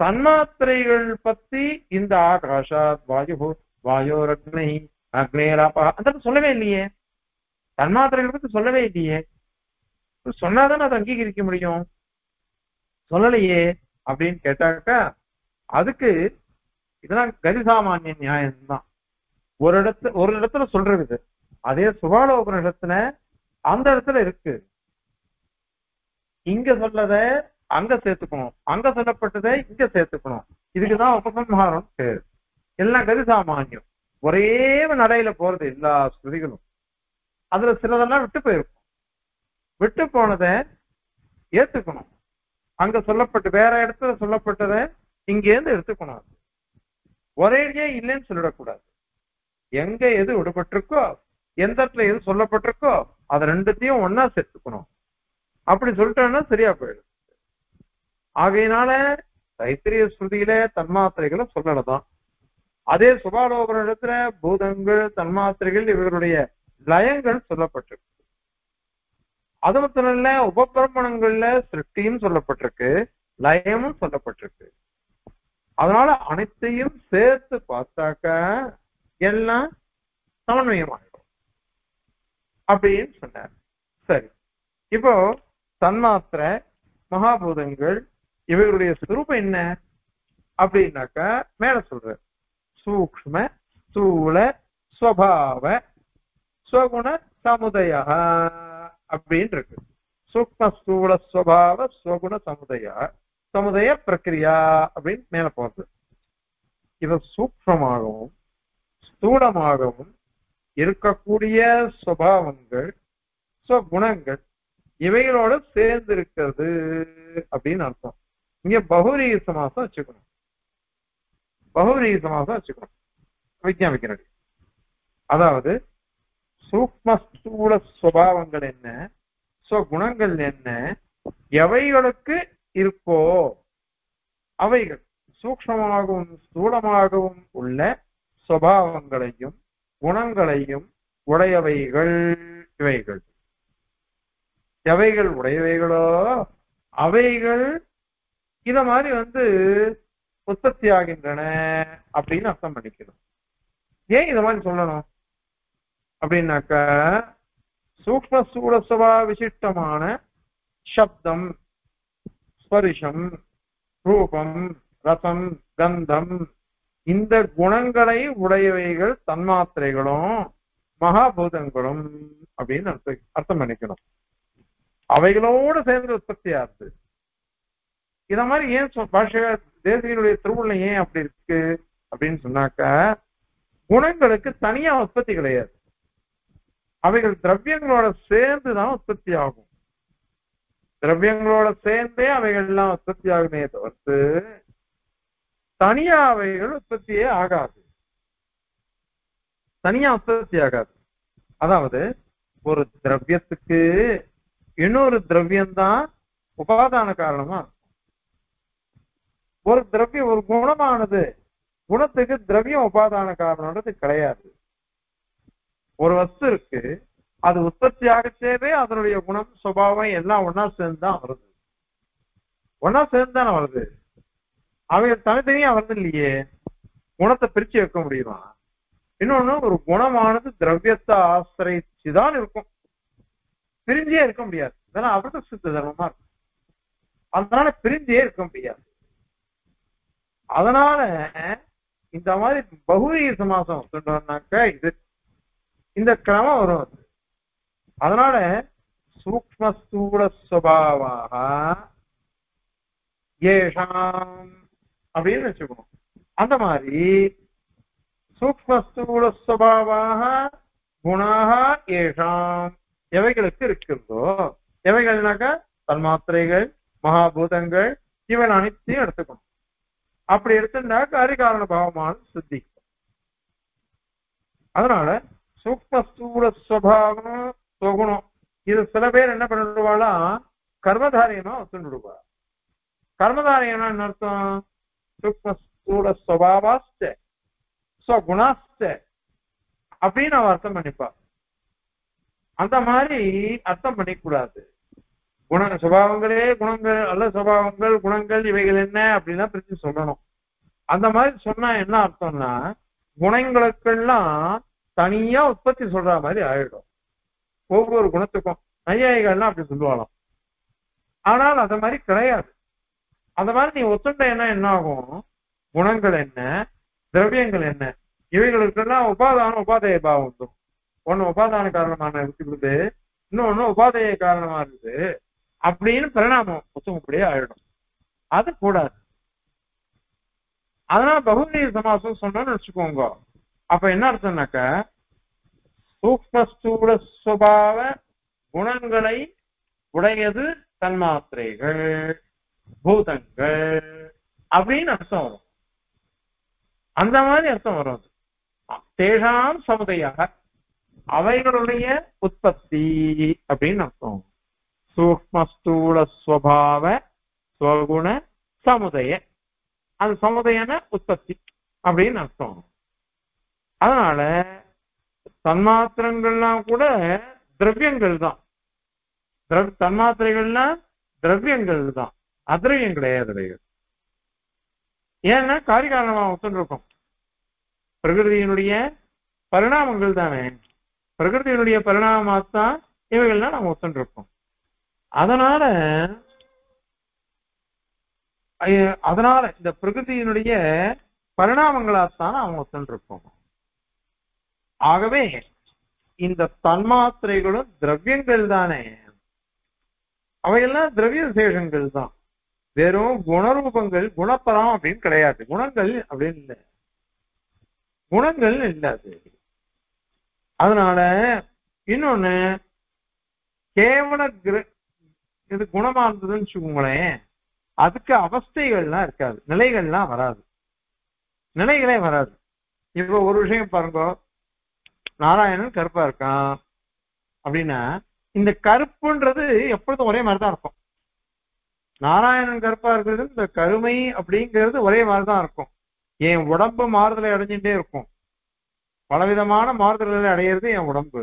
தன்மாத்திரைகள் பத்தி இந்த ஆகாஷா வாயு வாயு அக்னி அந்த சொல்லவே இல்லையே. தன்மாத்திரைகளுக்கு பத்தி சொல்லவே இல்லையே. சொன்னாதானே அதை அங்கீகரிக்க முடியும்? சொல்லலையே அப்படின்னு கேட்டாக்கா அதுக்கு இதெல்லாம் கதிசாமானிய நியாயம்தான். ஒரு இடத்துல ஒரு இடத்துல சொல்றது அதே சுபாலோபன இடத்துல அந்த இடத்துல இருக்கு. இங்க சொல்லத அங்க சேர்த்துக்கணும். அங்க சொல்லப்பட்டதை இங்க சேர்த்துக்கணும். இதுக்குதான் உபசம்ஹாரம் பேரு. எல்லாம் கதிசாமானியம் ஒரே நடையில போறது எல்லா ஸ்ருதிகளும். அதுல சிலதெல்லாம் விட்டு போயிருக்கும். விட்டு போனதை ஏத்துக்கணும். அங்க சொல்லப்பட்டு வேற இடத்துல சொல்லப்பட்டதை இங்கேருந்து எடுத்துக்கணும் ஒரேடியே இல்லைன்னு சொல்லிடக்கூடாது. எங்க எது விடுபட்டிருக்கோ எந்த இடத்துல எது சொல்லப்பட்டிருக்கோ அதை ரெண்டுத்தையும் ஒன்னா சேர்த்துக்கணும். அப்படி சொல்லிட்டோம்னா சரியா போயிடும். ஆகையினால தைத்திரிய ஸ்ருதியில தன்மாத்திரைகளை சொல்லலதான். அதே சுபாலோபனிடத்துல பூதங்கள் தன்மாத்திரைகள் இவர்களுடைய லயங்கள் சொல்லப்பட்டிருக்கு. அது மட்டும் இல்ல உபபிரமணங்கள்ல சிருஷ்டியும் சொல்லப்பட்டிருக்கு லயமும் சொல்லப்பட்டிருக்கு. அதனால அனைத்தையும் சேர்த்து பார்த்தாக்க எல்லாம் சமன்வயமாயிடும். அப்படின்னு சொன்னார். சரி. இப்போ தன்மாத்திரை மகாபூதங்கள் இவர்களுடைய சுரூபம் என்ன? அப்படின்னாக்கா மேல சொல்ற சூக்ம ஸ்தூல ஸ்வபாவ ஸ்வகுண சமுதய அப்படின்னு இருக்கு. சூக்ம ஸ்தூல ஸ்வபாவ ஸ்வகுண சமுதய சமுதய பிரக்கிரியா அப்படின்னு மேல போறது. இது சூக்மமாகவும் ஸ்தூலமாகவும் இருக்கக்கூடிய சுவாவங்கள் ஸ்வகுணங்கள் இவைகளோட சேர்ந்து இருக்கிறது அப்படின்னு அர்த்தம். இங்க பகுரீக சமாசம் வச்சுக்கணும். பகுரீக சமாசம் வச்சுக்கணும். விஞ்ஞாபிக்கிறது அதாவது சூக்ம ஸ்தூல சுவாவங்கள் என்ன? குணங்கள் என்ன? எவைகளுக்கு இருக்கோ அவைகள் சூக்மமாகவும் ஸ்தூலமாகவும் உள்ள சுவாவங்களையும் குணங்களையும் உடையவைகள். இவைகள். எவைகள் உடையவைகளோ அவைகள். இத மாதிரி வந்து உற்பத்தி ஆகின்றன அப்படின்னு அர்த்தம் பண்ணிக்கணும். ஏன் இந்த மாதிரி சொல்லணும்? அப்படின்னாக்க சூக்ம சூழசபா விசிஷ்டமான சப்தம் ஸ்பரிஷம் ரூபம் ரசம் கந்தம் இந்த குணங்களை உடையவைகள் தன்மாத்திரைகளும் மகாபூதங்களும் அப்படின்னு அர்த்தம் அர்த்தம் பண்ணிக்கணும். அவைகளோடு சேர்ந்து உற்பத்தி ஆகுது இத மாதிரி ஏன் பாஷை பாஷ தேசியனுடைய திருவுள்ள ஏன் அப்படி இருக்கு? அப்படின்னு சொன்னாக்க குணங்களுக்கு தனியா உற்பத்தி கிடையாது. அவைகள் திரவியங்களோட சேர்ந்து தான் உற்பத்தி ஆகும். திரவியங்களோட சேர்ந்தே அவைகள் எல்லாம் உற்பத்தி ஆகுமே தவிர்த்து தனியா அவைகள் உற்பத்தியே ஆகாது. தனியா உற்பத்தி ஆகாது. அதாவது ஒரு திரவியத்துக்கு இன்னொரு திரவியம்தான் உபாதான காரணமா? ஒரு திரவியம் ஒரு குணமானது குணத்துக்கு திரவியம் உபாதான காரணம்ன்றது கிடையாது. ஒரு வஸ்து இருக்கு அது உற்பத்தி ஆகச்சேவே அதனுடைய குணம் சுபாவம் எல்லாம் ஒன்னா சேர்ந்து தான் வருது. ஒன்னா சேர்ந்து தானே வருது. அவைகள் தனித்தனியா வருது இல்லையே. குணத்தை பிரிச்சு வைக்க முடியுமா? இன்னொன்னு ஒரு குணமானது திரவியத்தை ஆசிரிச்சுதான் இருக்கும். பிரிஞ்சே இருக்க முடியாது. இதெல்லாம் அமிர்த சித்த தர்மமா இருக்கும். அதனால பிரிஞ்சே இருக்க முடியாது. அதனால இந்த மாதிரி பகுவீக சமாசம் சொன்னோம்னாக்க இது இந்த கிரமம் வரும் அது. அதனால சூக்ம ஸ்தூல சுபாவாக ஏஷாம் அப்படின்னு வச்சுக்கணும் அந்த மாதிரி சூக்ம ஸ்தூல சுபாவாக குணாக ஏஷாம் எவைகளுக்கு இருக்கிறதோ எவைகள்னாக்க தன்மாத்திரைகள் மகாபூதங்கள் இவன் அனைத்தையும் எடுத்துக்கணும் அப்படி எடுத்துட்டா காரிகாரண பாவமான சித்தி அதனால சூக்ம ஸ்தூல சுவாவம் சுகுணம் இது சில பேர் என்ன பண்ணிடுவாளா? கர்மதாரியமா ஒத்துண்டுடுவா கர்மதாரியம்னா என்ன அர்த்தம்? சூக்ம ஸ்தூல சுவாவாஸ்ட ஸ்வகுணாஸ்ட அப்படின்னு அவ அர்த்தம் பண்ணிப்பா அந்த மாதிரி அர்த்தம் பண்ணிக்கூடாது குண சுபாவங்களே குணங்கள் அல்ல சுபாவங்கள் குணங்கள் இவைகள் என்ன அப்படின்னா பிரிச்சு சொல்லணும். அந்த மாதிரி சொன்னா என்ன அர்த்தம்னா குணங்களுக்கெல்லாம் தனியா உற்பத்தி சொல்ற மாதிரி ஆயிடும். ஒவ்வொரு குணத்துக்கும். நையாயிகள்லாம் அப்படி சொல்லுவாளாம். ஆனால் அந்த மாதிரி கிடையாது. அந்த மாதிரி நீ ஒத்துண்டைன்னா என்ன ஆகும் குணங்கள் என்ன? திரவியங்கள் என்ன? இவைகளுக்கெல்லாம் உபாதான உபாதைய பாவம் வந்துடும் ஒண்ணு உபாதான காரணமான இன்னொன்னு உபாதைய காரணமா இருக்குது. அப்படின்னு பிரணாமம் ஒத்துமைப்படியே ஆயிடும். அது கூடாது. அதனால பகுதிய சமாசம் சொன்னோம்னு வச்சுக்கோங்க. அப்ப என்ன அர்த்தம்னாக்க சூக்ம ஸ்தூல சுபாவ குணங்களை உடையது தன்மாத்திரைகள் பூதங்கள் அப்படின்னு அர்த்தம் வரும். அந்த மாதிரி அர்த்தம் வரும் அது. தேஷாம் சமுதையாக அவைகளுடைய உற்பத்தி அப்படின்னு அர்த்தம் சூக்ம ஸ்வகுண சமுதய. அது சமுதயன உற்பத்தி அப்படின்னு அர்த்தம். அதனால தன்மாத்திரங்கள்லாம் கூட திரவியங்கள் தான். திரவ- திரவியங்கள் தான். அதிரவியம் கிடையாது அவைகள். ஏன்னா காரிகாரணமாக ஒத்துருக்கும் பிரகிருதியினுடைய பரிணாமங்கள் தானே. பிரகிருதியினுடைய பரிணாமத்தான் இவைகள்லாம் நம்ம ஒத்துருக்கோம் அதனால அதனால இந்த பிரகிருதியினுடைய பரிணாமங்களாத்தான் அவங்க சென்றிருப்போம் ஆகவே இந்த தன்மாத்திரைகளும் திரவியங்கள் தானே. அவையெல்லாம் திரவிய விசேஷங்கள் தான். வெறும் குணரூபங்கள் குணப்பரம் அப்படின்னு கிடையாது. குணங்கள் அப்படின்னு இல்லை. குணங்கள் இல்ல அது. அதனால இன்னொன்னு கேவல கிர- இது குணமா இருந்ததுன்னு வச்சுக்கோங்களேன். அதுக்கு அவஸ்தைகள்லாம் இருக்காது. நிலைகள்லாம் வராது. நிலைகளே வராது. இப்போ ஒரு விஷயம் பாருங்க. நாராயணன் கருப்பா இருக்கான் அப்படின்னா இந்த கருப்புன்றது எப்பொழுதும் ஒரே மாதிரி தான் இருக்கும். நாராயணன் கருப்பா இருக்கிறது இந்த கருமை அப்படிங்கிறது ஒரே மாதிரி தான் இருக்கும். என் உடம்பு மாறுதலை அடைஞ்சுட்டே இருக்கும். பலவிதமான மாறுதல்களை அடையிறது என் உடம்பு.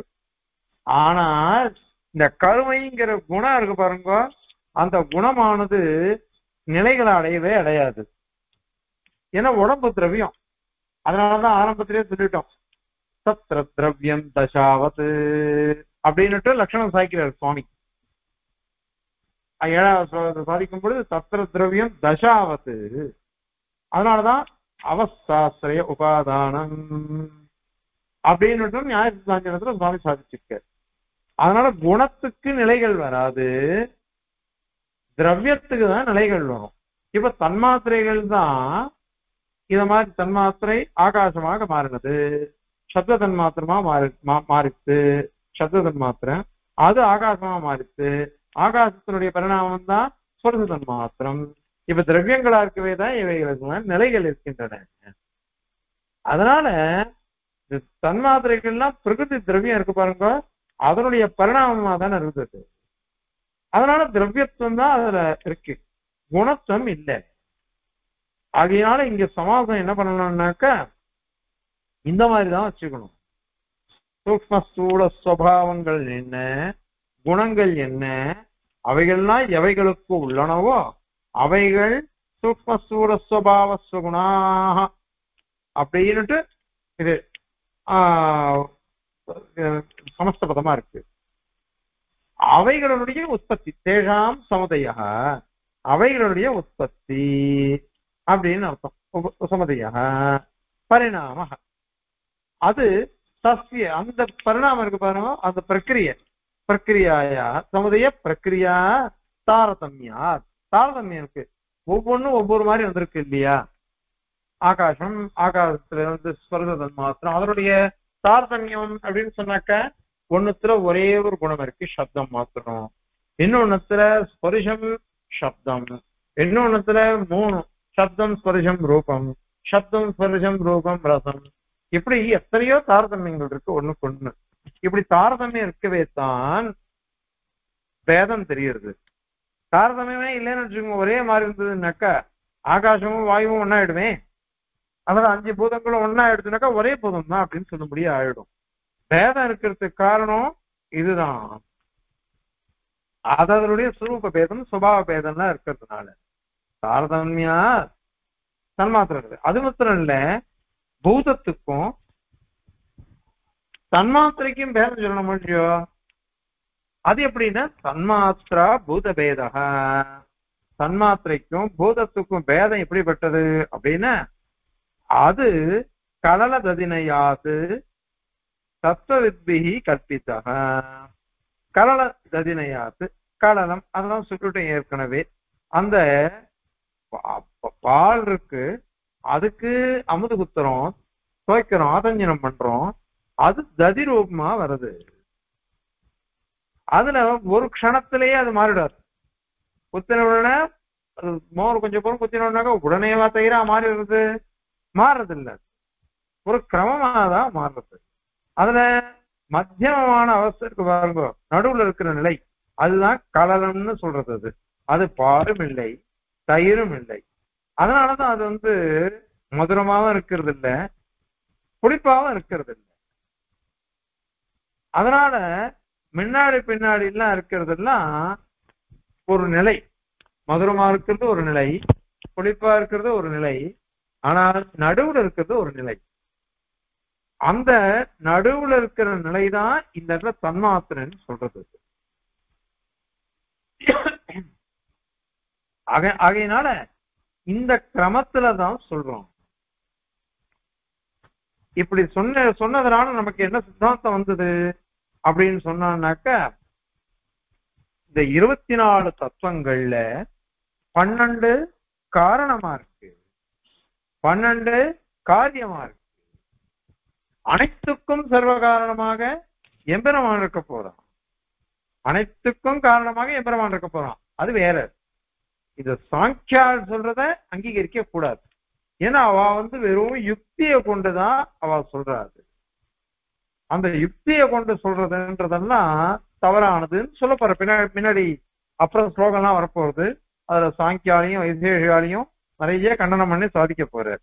ஆனால் இந்த கருமைங்கிற குணம் இருக்கு பாருங்க அந்த குணமானது நிலைகளை அடையவே அடையாது. ஏன்னா உடம்பு திரவியம். அதனாலதான் ஆரம்பத்திலேயே சொல்லிட்டோம். சத்ர திரவியம் தசாவத் அப்படின்னுட்டு லட்சணம் சாய்க்கிறார் சுவாமி. ஏழாவது ஸ்லோகத்தை சாதிக்கும் பொழுது சத்திர திரவியம் தசாவது. அதனாலதான் அவஸ்தாசிரய உபாதானம். அப்படின்னுட்டும் நியாய சித்தாந்தத்துல சுவாமி சாதிச்சிருக்காரு. அதனால குணத்துக்கு நிலைகள் வராது. திரவியத்துக்கு தான் நிலைகள் வரும். இப்ப தன்மாத்திரைகள் தான் இத மாதிரி தன்மாத்திரை ஆகாசமாக மாறினது. சப்த தன்மாத்திரமா மாறி மா- சப்த தன்மாத்திரை அது ஆகாசமா மாறித்து ஆகாசத்தினுடைய பரிணாமம் தான் சுரச தன்மாத்திரம். இப்ப திரவியங்களா இருக்கவே தான் இவைகளுக்கு நிலைகள் இருக்கின்றன. அதனால தன்மாத்திரைகள்லாம் பிரகிருதி திரவியம் இருக்கு பாருங்க. அதனுடைய பரிணாமமா தானே இருந்தது. அதனால திரவியத்துவம் தான் அதுல இருக்கு. குணத்துவம் இல்லை. ஆகையினால இங்க சமாசம் என்ன பண்ணணும்னாக்கா இந்த மாதிரிதான் வச்சுக்கணும். சூக்ம ஸ்தூல சுவாவங்கள் என்ன? குணங்கள் என்ன? அவைகள்லாம் எவைகளுக்கு உள்ளனவோ அவைகள் சூக்ம ஸ்தூல சுவாவ சுகுணாக அப்படின்னுட்டு இது ஆஹ், சமஸ்த பதமா இருக்கு. அவைகளுடைய உற்பத்தி தேஷாம் சமுதைய அவைகளுடைய உற்பத்தி அப்படின்னு அர்த்தம். உப- பரிணாம அது சஸ்ய அந்த பரிணாமம் இருக்கு பாருங்க அந்த பிரக்கிரிய. பிரக்கிரியாயா சமுதைய பிரக்கிரியா தாரதமியா. தாரதமியம் இருக்கு. ஒவ்வொன்றும் ஒவ்வொரு மாதிரி வந்திருக்கு இல்லையா? ஆகாசம் ஆகாசத்துல இருந்து ஸ்வரத மாத்திரம். அதனுடைய தாரதமியம் அப்படின்னு சொன்னாக்க ஒண்ணுத்துல ஒரே ஒரு குணம் இருக்கு சப்தம் மாத்திரம். இன்னொன்னுத்துல ஸ்பரிஷம் சப்தம். இன்னொன்னுத்துல மூணு சப்தம் ஸ்பரிஷம் ரூபம். சப்தம் ஸ்பரிஷம் ரூபம் ரசம். இப்படி எத்தனையோ தாரதமியங்கள் இருக்கு ஒண்ணுக்கு ஒண்ணு. இப்படி தாரதமியம் இருக்கவே தான் பேதம் தெரியுது தாரதமியமே இல்லைன்னு வச்சுக்கோங்க ஒரே மாதிரி இருந்ததுன்னாக்கா ஆகாசமும் வாயுவும் ஒன்னாயிடுவேன் அல்லது அஞ்சு பூதங்களும் ஒன்னா ஆயிடுச்சுனாக்கா ஒரே பூதம் தான் அப்படின்னு சொல்லும்படியே ஆயிடும். பேதம் இருக்கிறதுக்கு காரணம் இதுதான். அதனுடைய சுரூப பேதம் சுபாவ பேதம்லாம் இருக்கிறதுனால. தாரதமியா தன்மாத்திரம் அது மாத்திரம் இல்ல பூதத்துக்கும் தன்மாத்திரைக்கும் பேதம் சொல்ல முடியும் அது எப்படின்னா தன்மாத்திரா பூத பேதக தன்மாத்திரைக்கும் பூதத்துக்கும் பேதம் எப்படிப்பட்டது அப்படின்னா அது கலல ததினையாது தத்துவவித்பிகி கற்பித்தக. கலல ததினையாது கலலம் அதெல்லாம் சொல்லிட்டேன் ஏற்கனவே. அந்த பா- பால் இருக்கு. அதுக்கு அமுது குத்துறோம் துவைக்கிறோம் ஆதஞ்சனம் பண்றோம். அது ததி ரூபமா வருது. அதுல ஒரு க்ஷணத்திலேயே அது மாறிடாது. குத்தின உடனே மோர் கொஞ்சம் பொருள் குத்தினோடனாக்கா உடனேவா தயிரா மாறிடுறது மாறுறது இல்ல ஒரு கிரமமாதான் மாறுறது. அதுல மத்தியமமான அவஸ்தை பாருங்க. நடுவுல இருக்கிற நிலை. அதுதான் கலலம்னு சொல்றது அது. அது பாலும் இல்லை தயிரும் இல்லை. அதனாலதான் அது வந்து மதுரமாவும் இருக்கிறது இல்ல புளிப்பாவும் இருக்கிறது இல்லை அதனால முன்னாடி பின்னாடி எல்லாம் இருக்கிறது எல்லாம் ஒரு நிலை. மதுரமா இருக்கிறது ஒரு நிலை புளிப்பா இருக்கிறது ஒரு நிலை. ஆனால் நடுவுல இருக்கிறது ஒரு நிலை. அந்த நடுவுல இருக்கிற நிலைதான் இந்த இடத்துல தன்மாத்திரன்னு சொல்றது. ஆகையினால இந்த கிரமத்துல தான் சொல்றோம். இப்படி சொன்ன சொன்னதுனால நமக்கு என்ன சித்தாந்தம் வந்தது? அப்படின்னு சொன்னாக்க இந்த இருபத்தி நாலு தத்துவங்கள்ல பன்னெண்டு காரணமா இருக்கு. பன்னெண்டு காரியமா இருக்கு அனைத்துக்கும் சர்வ காரணமாக எம்பெருமான் இருக்க போறான். அனைத்துக்கும் காரணமாக எம்பெருமான் இருக்க போறான். அது வேற. இது சாங்கியால் சொல்றத அங்கீகரிக்க கூடாது. ஏன்னா அவ வந்து வெறும் யுக்தியை கொண்டுதான் அவ சொல்றாரு. அந்த யுக்தியை கொண்டு சொல்றதுன்றதெல்லாம் தவறானதுன்னு சொல்ல போற. பின்னாடி பின்னாடி அப்புறம் ஸ்லோகம்லாம் வரப்போறது அதுல சாங்கியாலையும் வைசேஷாலையும் நிறைய கண்டனம் பண்ணி சாதிக்க போறாரு.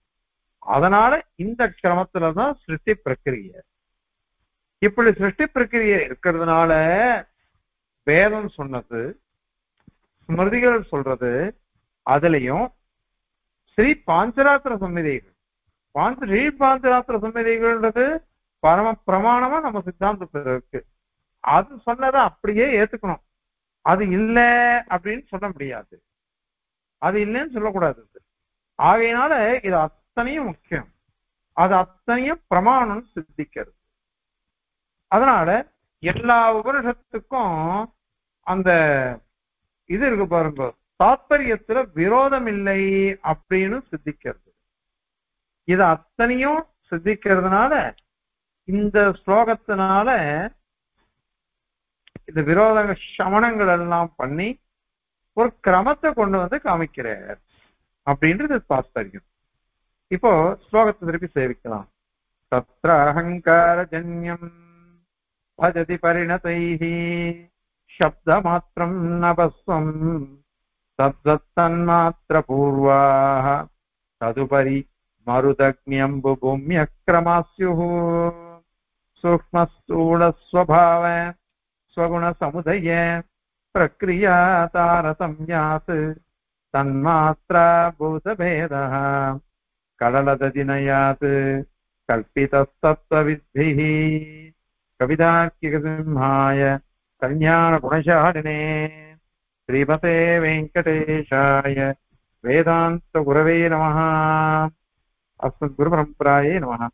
அதனால இந்த கிரமத்துலதான் சிருஷ்டி பிரக்கிரிய. இப்படி சிருஷ்டி பிரக்கிரிய இருக்கிறதுனால வேதம் சொன்னது ஸ்மிருதிகள் சொல்றது அதுலயும் ஸ்ரீ பாஞ்சராத்திர சம்மிதைகள் பாஞ்ச ஸ்ரீ பாஞ்சராத்திர சம்மிதைகள்ன்றது பரம பிரமாணமா நம்ம சித்தாந்தத்தில் இருக்கு. அது சொன்னதை அப்படியே ஏத்துக்கணும். அது இல்லை அப்படின்னு சொல்ல முடியாது. அது இல்லைன்னு சொல்லக்கூடாது. ஆகையினால இது அத்தனையும் முக்கியம். அது அத்தனையும் பிரமாணம் சித்திக்கிறது. அதனால எல்லா உபனிஷத்துக்கும் அந்த இது இருக்கு பாருங்க. தாத்பரியத்துல விரோதம் இல்லை அப்படின்னு சித்திக்கிறது. இது அத்தனையும் சித்திக்கிறதுனால இந்த ஸ்லோகத்தினால இந்த விரோத சமணங்கள் எல்லாம் பண்ணி ஒரு கிரமத்தை கொண்டு வந்து காமிக்கிறார். அப்படின்றது தாத்பரியம் இப்போ ஸ்லோகத்தை திருப்பி சேவிக்கலாம் தத்ர அகங்கார ஜன்யம் பஜதி பரிணதைः शब्दमात्रम् नभस्वम् तद्दत्तन्मात्रपूर्वाः तदुपरि मरुदग्न्यम्बुभूम्यक्रमास्युः सूक्ष्मस्थूलस्वभाव स्वगुणसमुदय प्रक्रिया तारतम्यात् तन्मात्रा भूतभेदः कललदधिनयात् कल्पितस्तत्त्वविद्भिः कविदार्किकसिंहाय कल्याणगुणशालिने श्रीमते वेङ्कटेशाय वेदान्तगुरवे नमः अस्मद्गुरुपरम्परायै नमः